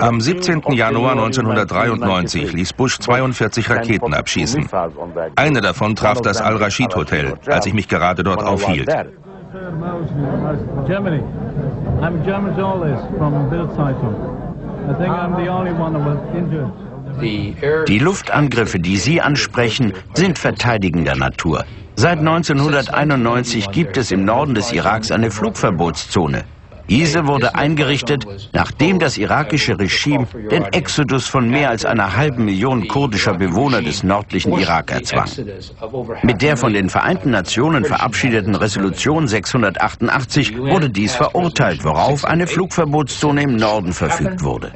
Am 17. Januar 1993 ließ Bush 42 Raketen abschießen. Eine davon traf das Al-Rashid-Hotel, als ich mich gerade dort aufhielt. Die Luftangriffe, die Sie ansprechen, sind verteidigender Natur. Seit 1991 gibt es im Norden des Iraks eine Flugverbotszone. Diese wurde eingerichtet, nachdem das irakische Regime den Exodus von mehr als einer halben Million kurdischer Bewohner des nördlichen Irak erzwang. Mit der von den Vereinten Nationen verabschiedeten Resolution 688 wurde dies verurteilt, worauf eine Flugverbotszone im Norden verfügt wurde.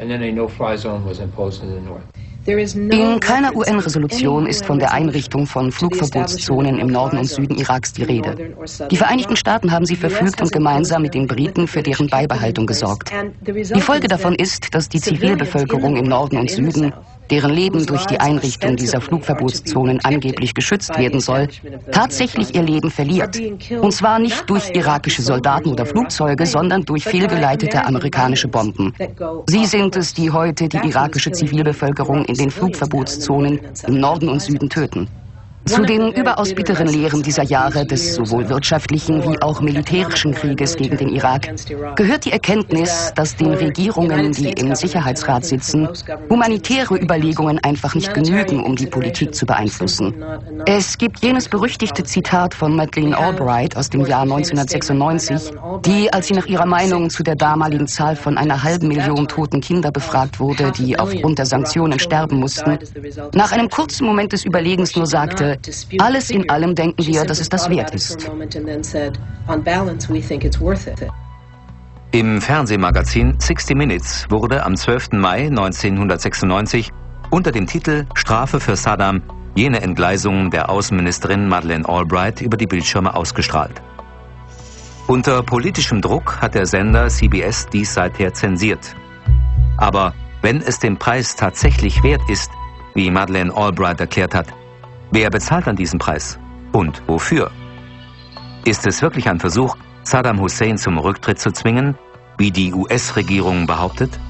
In keiner UN-Resolution ist von der Einrichtung von Flugverbotszonen im Norden und Süden Iraks die Rede. Die Vereinigten Staaten haben sie verfügt und gemeinsam mit den Briten für deren Beibehaltung gesorgt. Die Folge davon ist, dass die Zivilbevölkerung im Norden und Süden deren Leben durch die Einrichtung dieser Flugverbotszonen angeblich geschützt werden soll, tatsächlich ihr Leben verliert. Und zwar nicht durch irakische Soldaten oder Flugzeuge, sondern durch fehlgeleitete amerikanische Bomben. Sie sind es, die heute die irakische Zivilbevölkerung in den Flugverbotszonen im Norden und Süden töten. Zu den überaus bitteren Lehren dieser Jahre des sowohl wirtschaftlichen wie auch militärischen Krieges gegen den Irak gehört die Erkenntnis, dass den Regierungen, die im Sicherheitsrat sitzen, humanitäre Überlegungen einfach nicht genügen, um die Politik zu beeinflussen. Es gibt jenes berüchtigte Zitat von Madeleine Albright aus dem Jahr 1996, die, als sie nach ihrer Meinung zu der damaligen Zahl von einer halben Million toten Kinder befragt wurde, die aufgrund der Sanktionen sterben mussten, nach einem kurzen Moment des Überlegens nur sagte, alles in allem denken wir, dass es das wert ist. Im Fernsehmagazin 60 Minutes wurde am 12. Mai 1996 unter dem Titel Strafe für Saddam jene Entgleisung der Außenministerin Madeleine Albright über die Bildschirme ausgestrahlt. Unter politischem Druck hat der Sender CBS dies seither zensiert. Aber wenn es den Preis tatsächlich wert ist, wie Madeleine Albright erklärt hat, Wer bezahlt dann diesen Preis? Und wofür? Ist es wirklich ein Versuch, Saddam Hussein zum Rücktritt zu zwingen, wie die US-Regierung behauptet?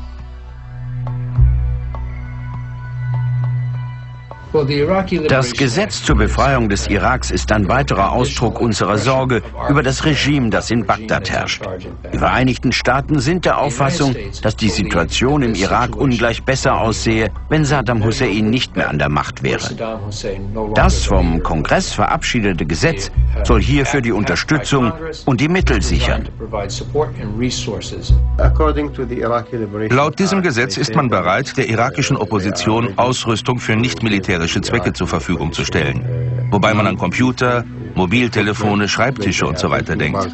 Das Gesetz zur Befreiung des Iraks ist ein weiterer Ausdruck unserer Sorge über das Regime, das in Bagdad herrscht. Die Vereinigten Staaten sind der Auffassung, dass die Situation im Irak ungleich besser aussehe, wenn Saddam Hussein nicht mehr an der Macht wäre. Das vom Kongress verabschiedete Gesetz soll hierfür die Unterstützung und die Mittel sichern. Laut diesem Gesetz ist man bereit, der irakischen Opposition Ausrüstung für nicht-militärische Zwecke zur Verfügung zu stellen. Wobei man an Computer, Mobiltelefone, Schreibtische und so weiter denkt.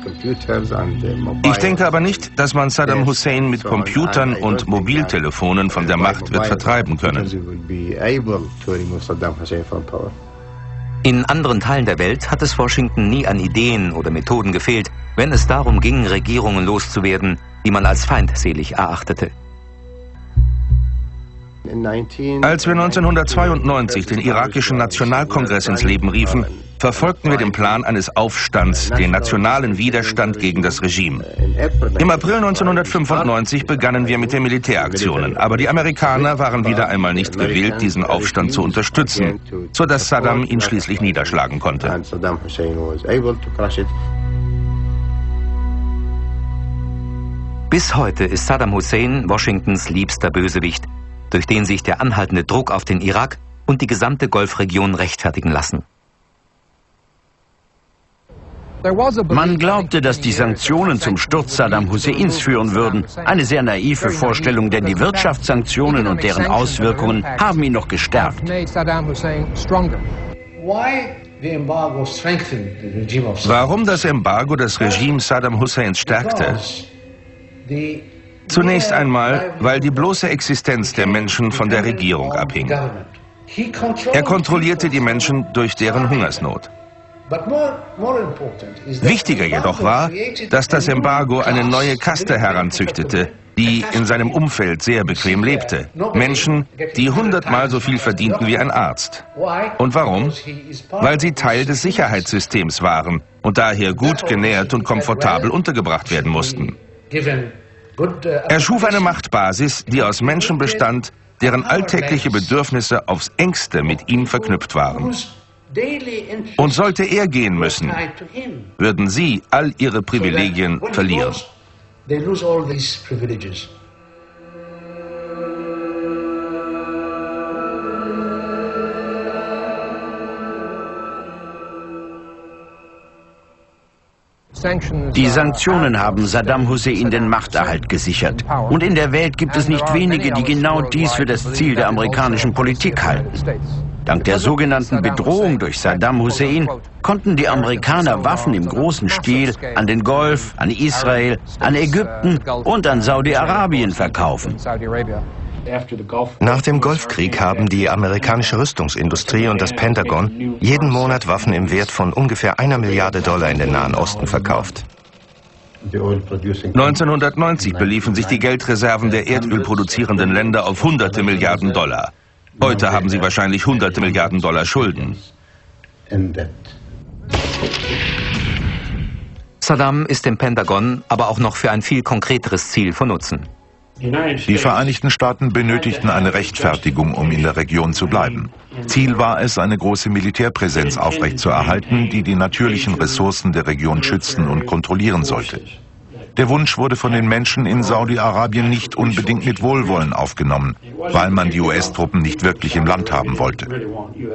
Ich denke aber nicht, dass man Saddam Hussein mit Computern und Mobiltelefonen von der Macht wird vertreiben können. In anderen Teilen der Welt hat es Washington nie an Ideen oder Methoden gefehlt, wenn es darum ging, Regierungen loszuwerden, die man als feindselig erachtete. Als wir 1992 den irakischen Nationalkongress ins Leben riefen, verfolgten wir den Plan eines Aufstands, den nationalen Widerstand gegen das Regime. Im April 1995 begannen wir mit den Militäraktionen, aber die Amerikaner waren wieder einmal nicht gewillt, diesen Aufstand zu unterstützen, sodass Saddam ihn schließlich niederschlagen konnte. Bis heute ist Saddam Hussein Washingtons liebster Bösewicht, durch den sich der anhaltende Druck auf den Irak und die gesamte Golfregion rechtfertigen lassen. Man glaubte, dass die Sanktionen zum Sturz Saddam Husseins führen würden. Eine sehr naive Vorstellung, denn die Wirtschaftssanktionen und deren Auswirkungen haben ihn noch gestärkt. Warum das Embargo das Regime Saddam Husseins stärkte? Zunächst einmal, weil die bloße Existenz der Menschen von der Regierung abhing. Er kontrollierte die Menschen durch deren Hungersnot. Wichtiger jedoch war, dass das Embargo eine neue Kaste heranzüchtete, die in seinem Umfeld sehr bequem lebte. Menschen, die hundertmal so viel verdienten wie ein Arzt. Und warum? Weil sie Teil des Sicherheitssystems waren und daher gut genährt und komfortabel untergebracht werden mussten. Er schuf eine Machtbasis, die aus Menschen bestand, deren alltägliche Bedürfnisse aufs engste mit ihm verknüpft waren. Und sollte er gehen müssen, würden sie all ihre Privilegien verlieren. Die Sanktionen haben Saddam Hussein den Machterhalt gesichert. Und in der Welt gibt es nicht wenige, die genau dies für das Ziel der amerikanischen Politik halten. Dank der sogenannten Bedrohung durch Saddam Hussein konnten die Amerikaner Waffen im großen Stil an den Golf, an Israel, an Ägypten und an Saudi-Arabien verkaufen. Nach dem Golfkrieg haben die amerikanische Rüstungsindustrie und das Pentagon jeden Monat Waffen im Wert von ungefähr einer Milliarde Dollar in den Nahen Osten verkauft. 1990 beliefen sich die Geldreserven der erdölproduzierenden Länder auf hunderte Milliarden Dollar. Heute haben sie wahrscheinlich hunderte Milliarden Dollar Schulden. Saddam ist dem Pentagon aber auch noch für ein viel konkreteres Ziel von Nutzen. Die Vereinigten Staaten benötigten eine Rechtfertigung, um in der Region zu bleiben. Ziel war es, eine große Militärpräsenz aufrechtzuerhalten, die die natürlichen Ressourcen der Region schützen und kontrollieren sollte. Der Wunsch wurde von den Menschen in Saudi-Arabien nicht unbedingt mit Wohlwollen aufgenommen, weil man die US-Truppen nicht wirklich im Land haben wollte.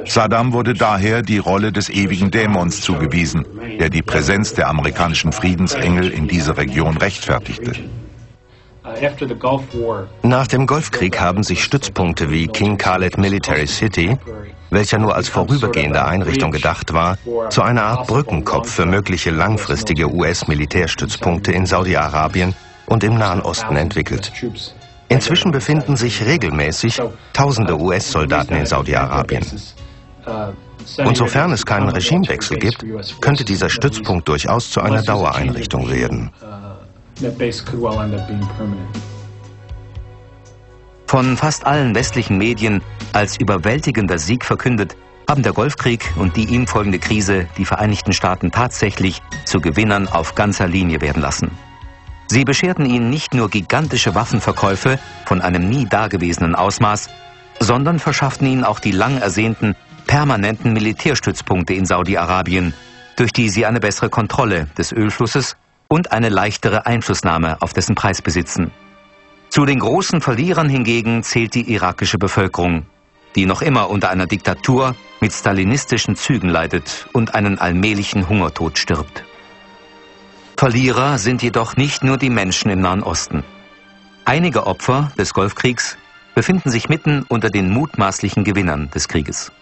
Saddam wurde daher die Rolle des ewigen Dämons zugewiesen, der die Präsenz der amerikanischen Friedensengel in dieser Region rechtfertigte. Nach dem Golfkrieg haben sich Stützpunkte wie King Khaled Military City, welcher nur als vorübergehende Einrichtung gedacht war, zu einer Art Brückenkopf für mögliche langfristige US-Militärstützpunkte in Saudi-Arabien und im Nahen Osten entwickelt. Inzwischen befinden sich regelmäßig tausende US-Soldaten in Saudi-Arabien. Und sofern es keinen Regimewechsel gibt, könnte dieser Stützpunkt durchaus zu einer Dauereinrichtung werden that base could well end up being permanent. Von fast allen westlichen Medien als überwältigender Sieg verkündet, haben der Golfkrieg und die ihm folgende Krise die Vereinigten Staaten tatsächlich zu Gewinnern auf ganzer Linie werden lassen. Sie bescherten ihnen nicht nur gigantische Waffenverkäufe von einem nie dagewesenen Ausmaß, sondern verschafften ihnen auch die lang ersehnten permanenten Militärstützpunkte in Saudi-Arabien, durch die sie eine bessere Kontrolle des Ölflusses und eine leichtere Einflussnahme auf dessen Preis besitzen. Zu den großen Verlierern hingegen zählt die irakische Bevölkerung, die noch immer unter einer Diktatur mit stalinistischen Zügen leidet und einen allmählichen Hungertod stirbt. Verlierer sind jedoch nicht nur die Menschen im Nahen Osten. Einige Opfer des Golfkriegs befinden sich mitten unter den mutmaßlichen Gewinnern des Krieges.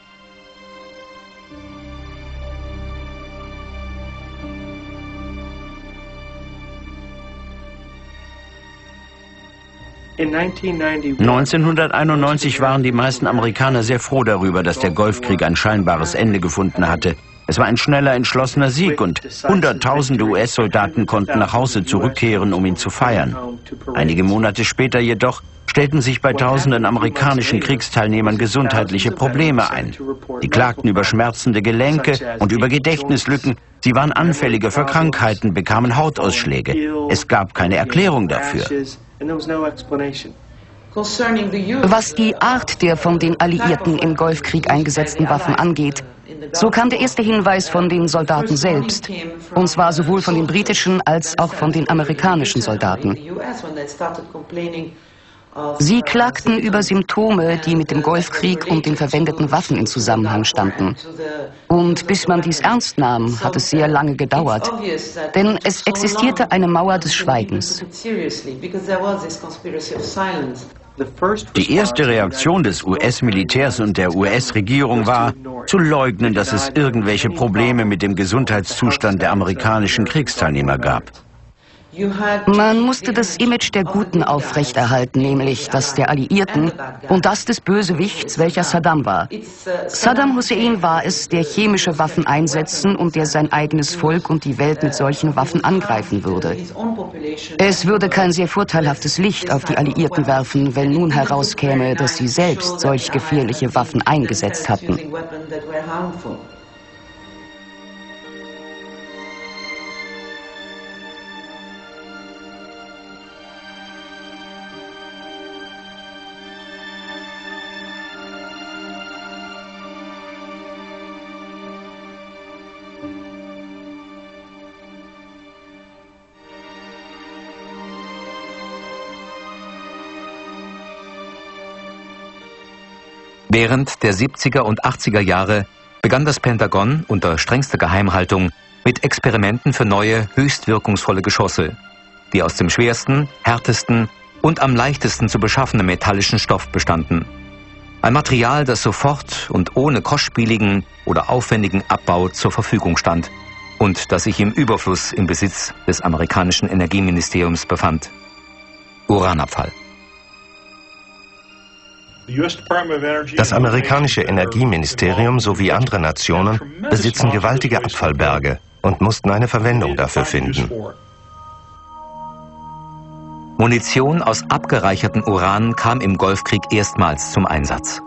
...1991 waren die meisten Amerikaner sehr froh darüber, dass der Golfkrieg ein scheinbares Ende gefunden hatte. Es war ein schneller, entschlossener Sieg und Hunderttausende US-Soldaten konnten nach Hause zurückkehren, um ihn zu feiern. Einige Monate später jedoch stellten sich bei tausenden amerikanischen Kriegsteilnehmern gesundheitliche Probleme ein. Sie klagten über schmerzende Gelenke und über Gedächtnislücken. Sie waren anfälliger für Krankheiten, bekamen Hautausschläge. Es gab keine Erklärung dafür. Was die Art der von den Alliierten im Golfkrieg eingesetzten Waffen angeht, so kam der erste Hinweis von den Soldaten selbst. Und zwar sowohl von den britischen als auch von den amerikanischen Soldaten. Sie klagten über Symptome, die mit dem Golfkrieg und den verwendeten Waffen in Zusammenhang standen. Und bis man dies ernst nahm, hat es sehr lange gedauert. Denn es existierte eine Mauer des Schweigens. Die erste Reaktion des US-Militärs und der US-Regierung war, zu leugnen, dass es irgendwelche Probleme mit dem Gesundheitszustand der amerikanischen Kriegsteilnehmer gab. Man musste das Image der Guten aufrechterhalten, nämlich das der Alliierten und das des Bösewichts, welcher Saddam war. Saddam Hussein war es, der chemische Waffen einsetzen und der sein eigenes Volk und die Welt mit solchen Waffen angreifen würde. Es würde kein sehr vorteilhaftes Licht auf die Alliierten werfen, wenn nun herauskäme, dass sie selbst solch gefährliche Waffen eingesetzt hatten. Während der 70er und 80er Jahre begann das Pentagon unter strengster Geheimhaltung mit Experimenten für neue, höchst wirkungsvolle Geschosse, die aus dem schwersten, härtesten und am leichtesten zu beschaffenden metallischen Stoff bestanden. Ein Material, das sofort und ohne kostspieligen oder aufwendigen Abbau zur Verfügung stand und das sich im Überfluss im Besitz des amerikanischen Energieministeriums befand. Uranabfall. Das amerikanische Energieministerium sowie andere Nationen besitzen gewaltige Abfallberge und mussten eine Verwendung dafür finden. Munition aus abgereichertem Uran kam im Golfkrieg erstmals zum Einsatz.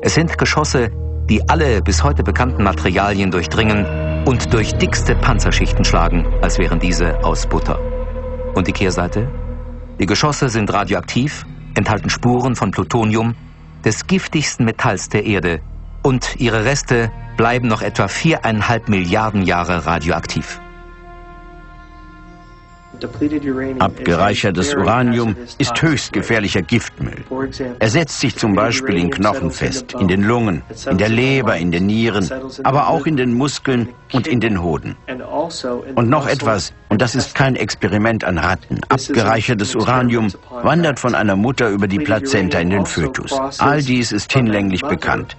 Es sind Geschosse, die alle bis heute bekannten Materialien durchdringen und durch dickste Panzerschichten schlagen, als wären diese aus Butter. Und die Kehrseite? Die Geschosse sind radioaktiv, enthalten Spuren von Plutonium des giftigsten Metalls der Erde und ihre Reste bleiben noch etwa viereinhalb Milliarden Jahre radioaktiv. Abgereichertes Uranium ist höchst gefährlicher Giftmüll. Er setzt sich zum Beispiel in Knochen fest, in den Lungen, in der Leber, in den Nieren, aber auch in den Muskeln und in den Hoden. Und noch etwas, und das ist kein Experiment an Ratten. Abgereichertes Uranium wandert von einer Mutter über die Plazenta in den Fötus. All dies ist hinlänglich bekannt.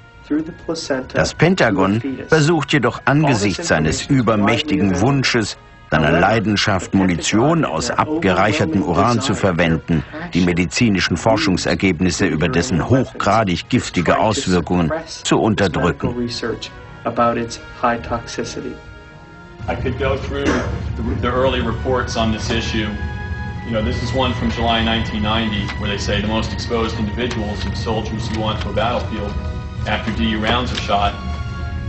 Das Pentagon versucht jedoch angesichts seines übermächtigen Wunsches, seiner Leidenschaft, Munition aus abgereichertem Uran zu verwenden, die medizinischen Forschungsergebnisse über dessen hochgradig giftige Auswirkungen zu unterdrücken. I could go through the, early reports on this issue. You know, this is one from July 1990 where they say the most exposed individuals are soldiers who go onto a battlefield after DU rounds are shot,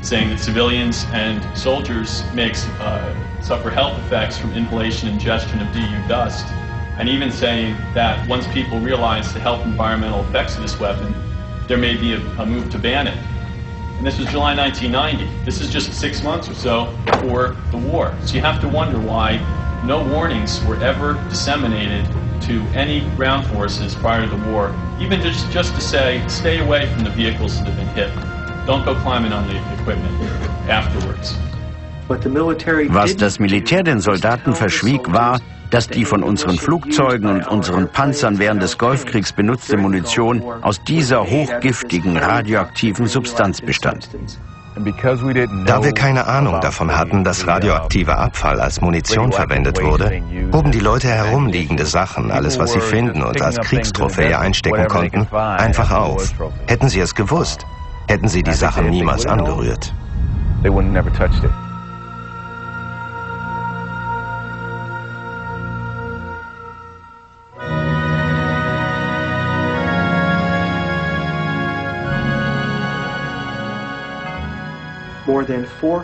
saying that civilians and soldiers makes uh, suffer health effects from inhalation and ingestion of DU dust, and even saying that once people realize the health environmental effects of this weapon, there may be a, a move to ban it. And this was July 1990. This is just six months or so before the war. So you have to wonder why no warnings were ever disseminated to any ground forces prior to the war, even just, just to say, stay away from the vehicles that have been hit. Don't go climbing on the equipment afterwards. Was das Militär den Soldaten verschwieg, war, dass die von unseren Flugzeugen und unseren Panzern während des Golfkriegs benutzte Munition aus dieser hochgiftigen radioaktiven Substanz bestand. Da wir keine Ahnung davon hatten, dass radioaktiver Abfall als Munition verwendet wurde, hoben die Leute herumliegende Sachen, alles was sie finden und als Kriegstrophäe einstecken konnten, einfach auf. Hätten sie es gewusst, hätten sie die Sachen niemals angerührt.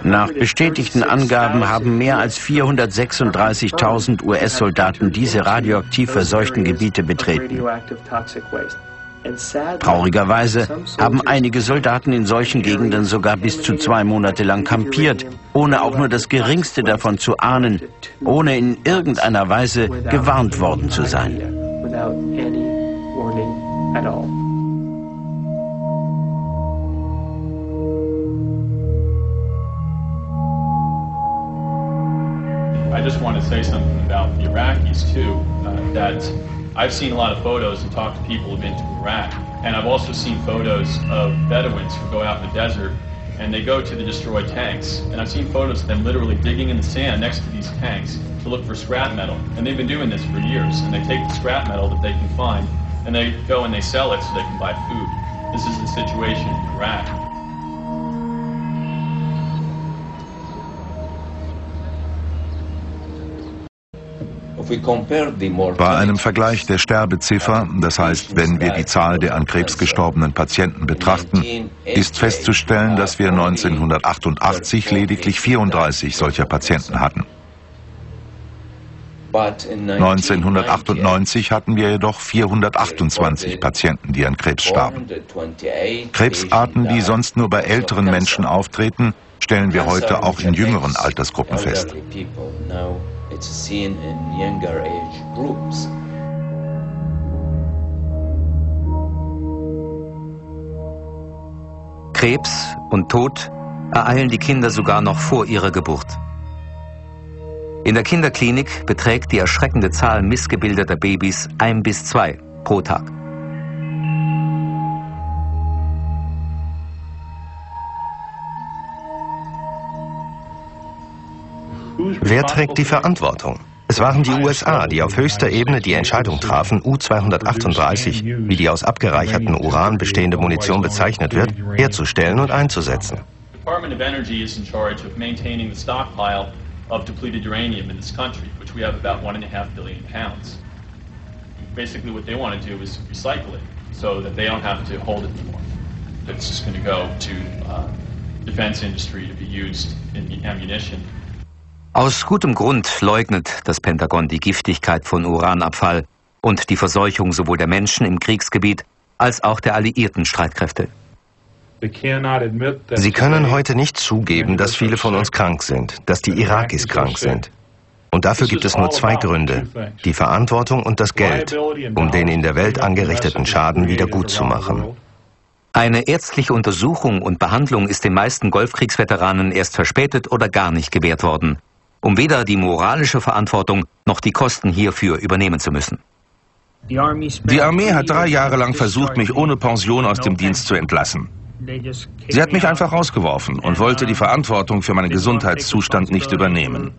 Nach bestätigten Angaben haben mehr als 436.000 US-Soldaten diese radioaktiv verseuchten Gebiete betreten. Traurigerweise haben einige Soldaten in solchen Gegenden sogar bis zu zwei Monate lang kampiert, ohne auch nur das Geringste davon zu ahnen, ohne in irgendeiner Weise gewarnt worden zu sein. I just want to say something about the Iraqis too. Uh, that I've seen a lot of photos and talked to people who've been to Iraq, and I've also seen photos of Bedouins who go out in the desert and they go to the destroyed tanks. And I've seen photos of them literally digging in the sand next to these tanks to look for scrap metal. And they've been doing this for years. And they take the scrap metal that they can find and they go and they sell it so they can buy food. This is the situation in Iraq. Bei einem Vergleich der Sterbeziffer, das heißt, wenn wir die Zahl der an Krebs gestorbenen Patienten betrachten, ist festzustellen, dass wir 1988 lediglich 34 solcher Patienten hatten. 1998 hatten wir jedoch 428 Patienten, die an Krebs starben. Krebsarten, die sonst nur bei älteren Menschen auftreten, stellen wir heute auch in jüngeren Altersgruppen fest. It's seen in younger age groups. Krebs und Tod ereilen die Kinder sogar noch vor ihrer Geburt. In der Kinderklinik beträgt die erschreckende Zahl missgebildeter Babys ein bis zwei pro Tag. Wer trägt die Verantwortung? Es waren die USA, die auf höchster Ebene die Entscheidung trafen, U-238, wie die aus abgereicherten Uran bestehende Munition bezeichnet wird, herzustellen und einzusetzen. of depleted uranium in this country, which we have about one and a. Basically, what they want to do is recycle it so that they don't have to hold. It's just going to go to uh, defense industry to be used in ammunition. Aus gutem Grund leugnet das Pentagon die Giftigkeit von Uranabfall und die Verseuchung sowohl der Menschen im Kriegsgebiet als auch der alliierten Streitkräfte. Sie können heute nicht zugeben, dass viele von uns krank sind, dass die Irakis krank sind. Und dafür gibt es nur zwei Gründe, die Verantwortung und das Geld, um den in der Welt angerichteten Schaden wieder gut zu machen. Eine ärztliche Untersuchung und Behandlung ist den meisten Golfkriegsveteranen erst verspätet oder gar nicht gewährt worden um weder die moralische Verantwortung noch die Kosten hierfür übernehmen zu müssen. Die Armee hat drei Jahre lang versucht, mich ohne Pension aus dem Dienst zu entlassen. Sie hat mich einfach rausgeworfen und wollte die Verantwortung für meinen Gesundheitszustand nicht übernehmen.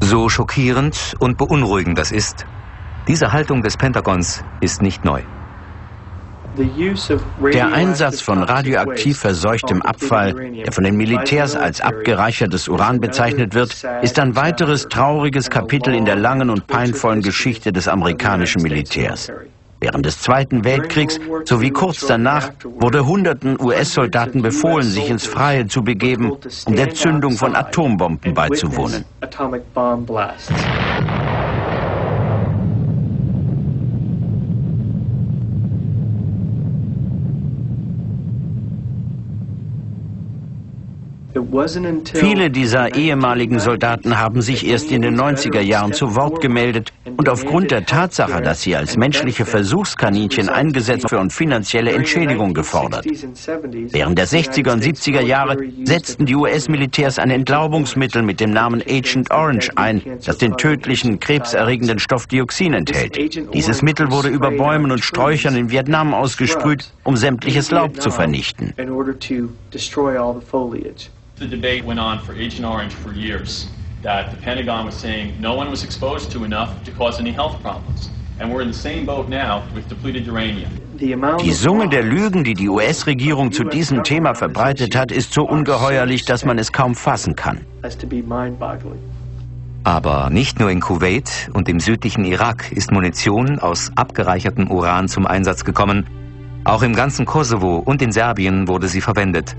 So schockierend und beunruhigend das ist, diese Haltung des Pentagons ist nicht neu. Der Einsatz von radioaktiv verseuchtem Abfall, der von den Militärs als abgereichertes Uran bezeichnet wird, ist ein weiteres trauriges Kapitel in der langen und peinvollen Geschichte des amerikanischen Militärs. Während des Zweiten Weltkriegs sowie kurz danach wurde hunderten US-Soldaten befohlen, sich ins Freie zu begeben, um der Zündung von Atombomben beizuwohnen. Viele dieser ehemaligen Soldaten haben sich erst in den 90er Jahren zu Wort gemeldet und aufgrund der Tatsache, dass sie als menschliche Versuchskaninchen eingesetzt und finanzielle Entschädigung gefordert. Während der 60er und 70er Jahre setzten die US-Militärs ein Entlaubungsmittel mit dem Namen Agent Orange ein, das den tödlichen, krebserregenden Stoff Dioxin enthält. Dieses Mittel wurde über Bäumen und Sträuchern in Vietnam ausgesprüht, um sämtliches Laub zu vernichten. The debate went on for Agent Orange for years. That the Pentagon was saying no one was exposed to enough to cause any health problems. And we're in the same boat now with depleted uranium. Die Summe der Lügen, die die US-Regierung zu diesem Thema verbreitet hat, ist so ungeheuerlich, dass man es kaum fassen kann. Aber nicht nur in Kuwait und im südlichen Irak ist Munition aus abgereichertem Uran zum Einsatz gekommen. Auch im ganzen Kosovo und in Serbien wurde sie verwendet.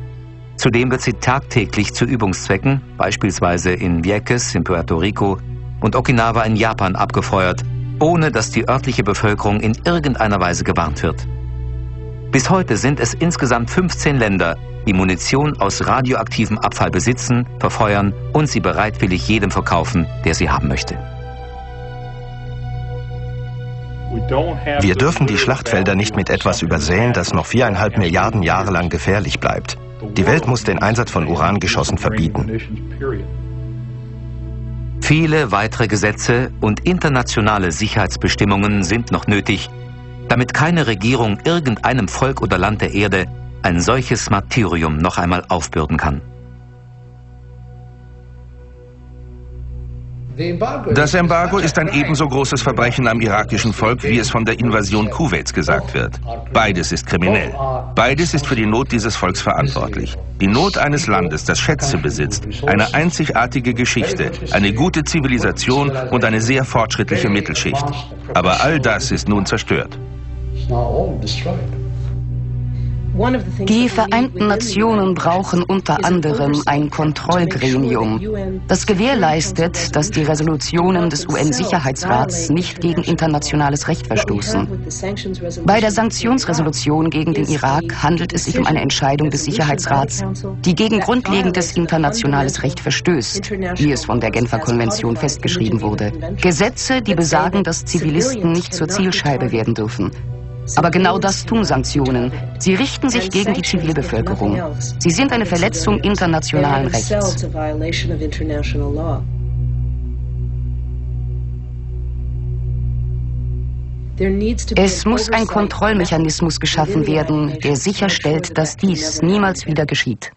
Zudem wird sie tagtäglich zu Übungszwecken, beispielsweise in Vieques in Puerto Rico und Okinawa in Japan abgefeuert, ohne dass die örtliche Bevölkerung in irgendeiner Weise gewarnt wird. Bis heute sind es insgesamt 15 Länder, die Munition aus radioaktivem Abfall besitzen, verfeuern und sie bereitwillig jedem verkaufen, der sie haben möchte. Wir dürfen die Schlachtfelder nicht mit etwas übersäen, das noch viereinhalb Milliarden Jahre lang gefährlich bleibt. Die Welt muss den Einsatz von Urangeschossen verbieten. Viele weitere Gesetze und internationale Sicherheitsbestimmungen sind noch nötig, damit keine Regierung irgendeinem Volk oder Land der Erde ein solches Martyrium noch einmal aufbürden kann. Das Embargo ist ein ebenso großes Verbrechen am irakischen Volk, wie es von der Invasion Kuwaits gesagt wird. Beides ist kriminell. Beides ist für die Not dieses Volks verantwortlich. Die Not eines Landes, das Schätze besitzt, eine einzigartige Geschichte, eine gute Zivilisation und eine sehr fortschrittliche Mittelschicht. Aber all das ist nun zerstört. Die Vereinten Nationen brauchen unter anderem ein Kontrollgremium, das gewährleistet, dass die Resolutionen des UN-Sicherheitsrats nicht gegen internationales Recht verstoßen. Bei der Sanktionsresolution gegen den Irak handelt es sich um eine Entscheidung des Sicherheitsrats, die gegen grundlegendes internationales Recht verstößt, wie es von der Genfer Konvention festgeschrieben wurde. Gesetze, die besagen, dass Zivilisten nicht zur Zielscheibe werden dürfen. Aber genau das tun Sanktionen. Sie richten sich gegen die Zivilbevölkerung. Sie sind eine Verletzung internationalen Rechts. Es muss ein Kontrollmechanismus geschaffen werden, der sicherstellt, dass dies niemals wieder geschieht.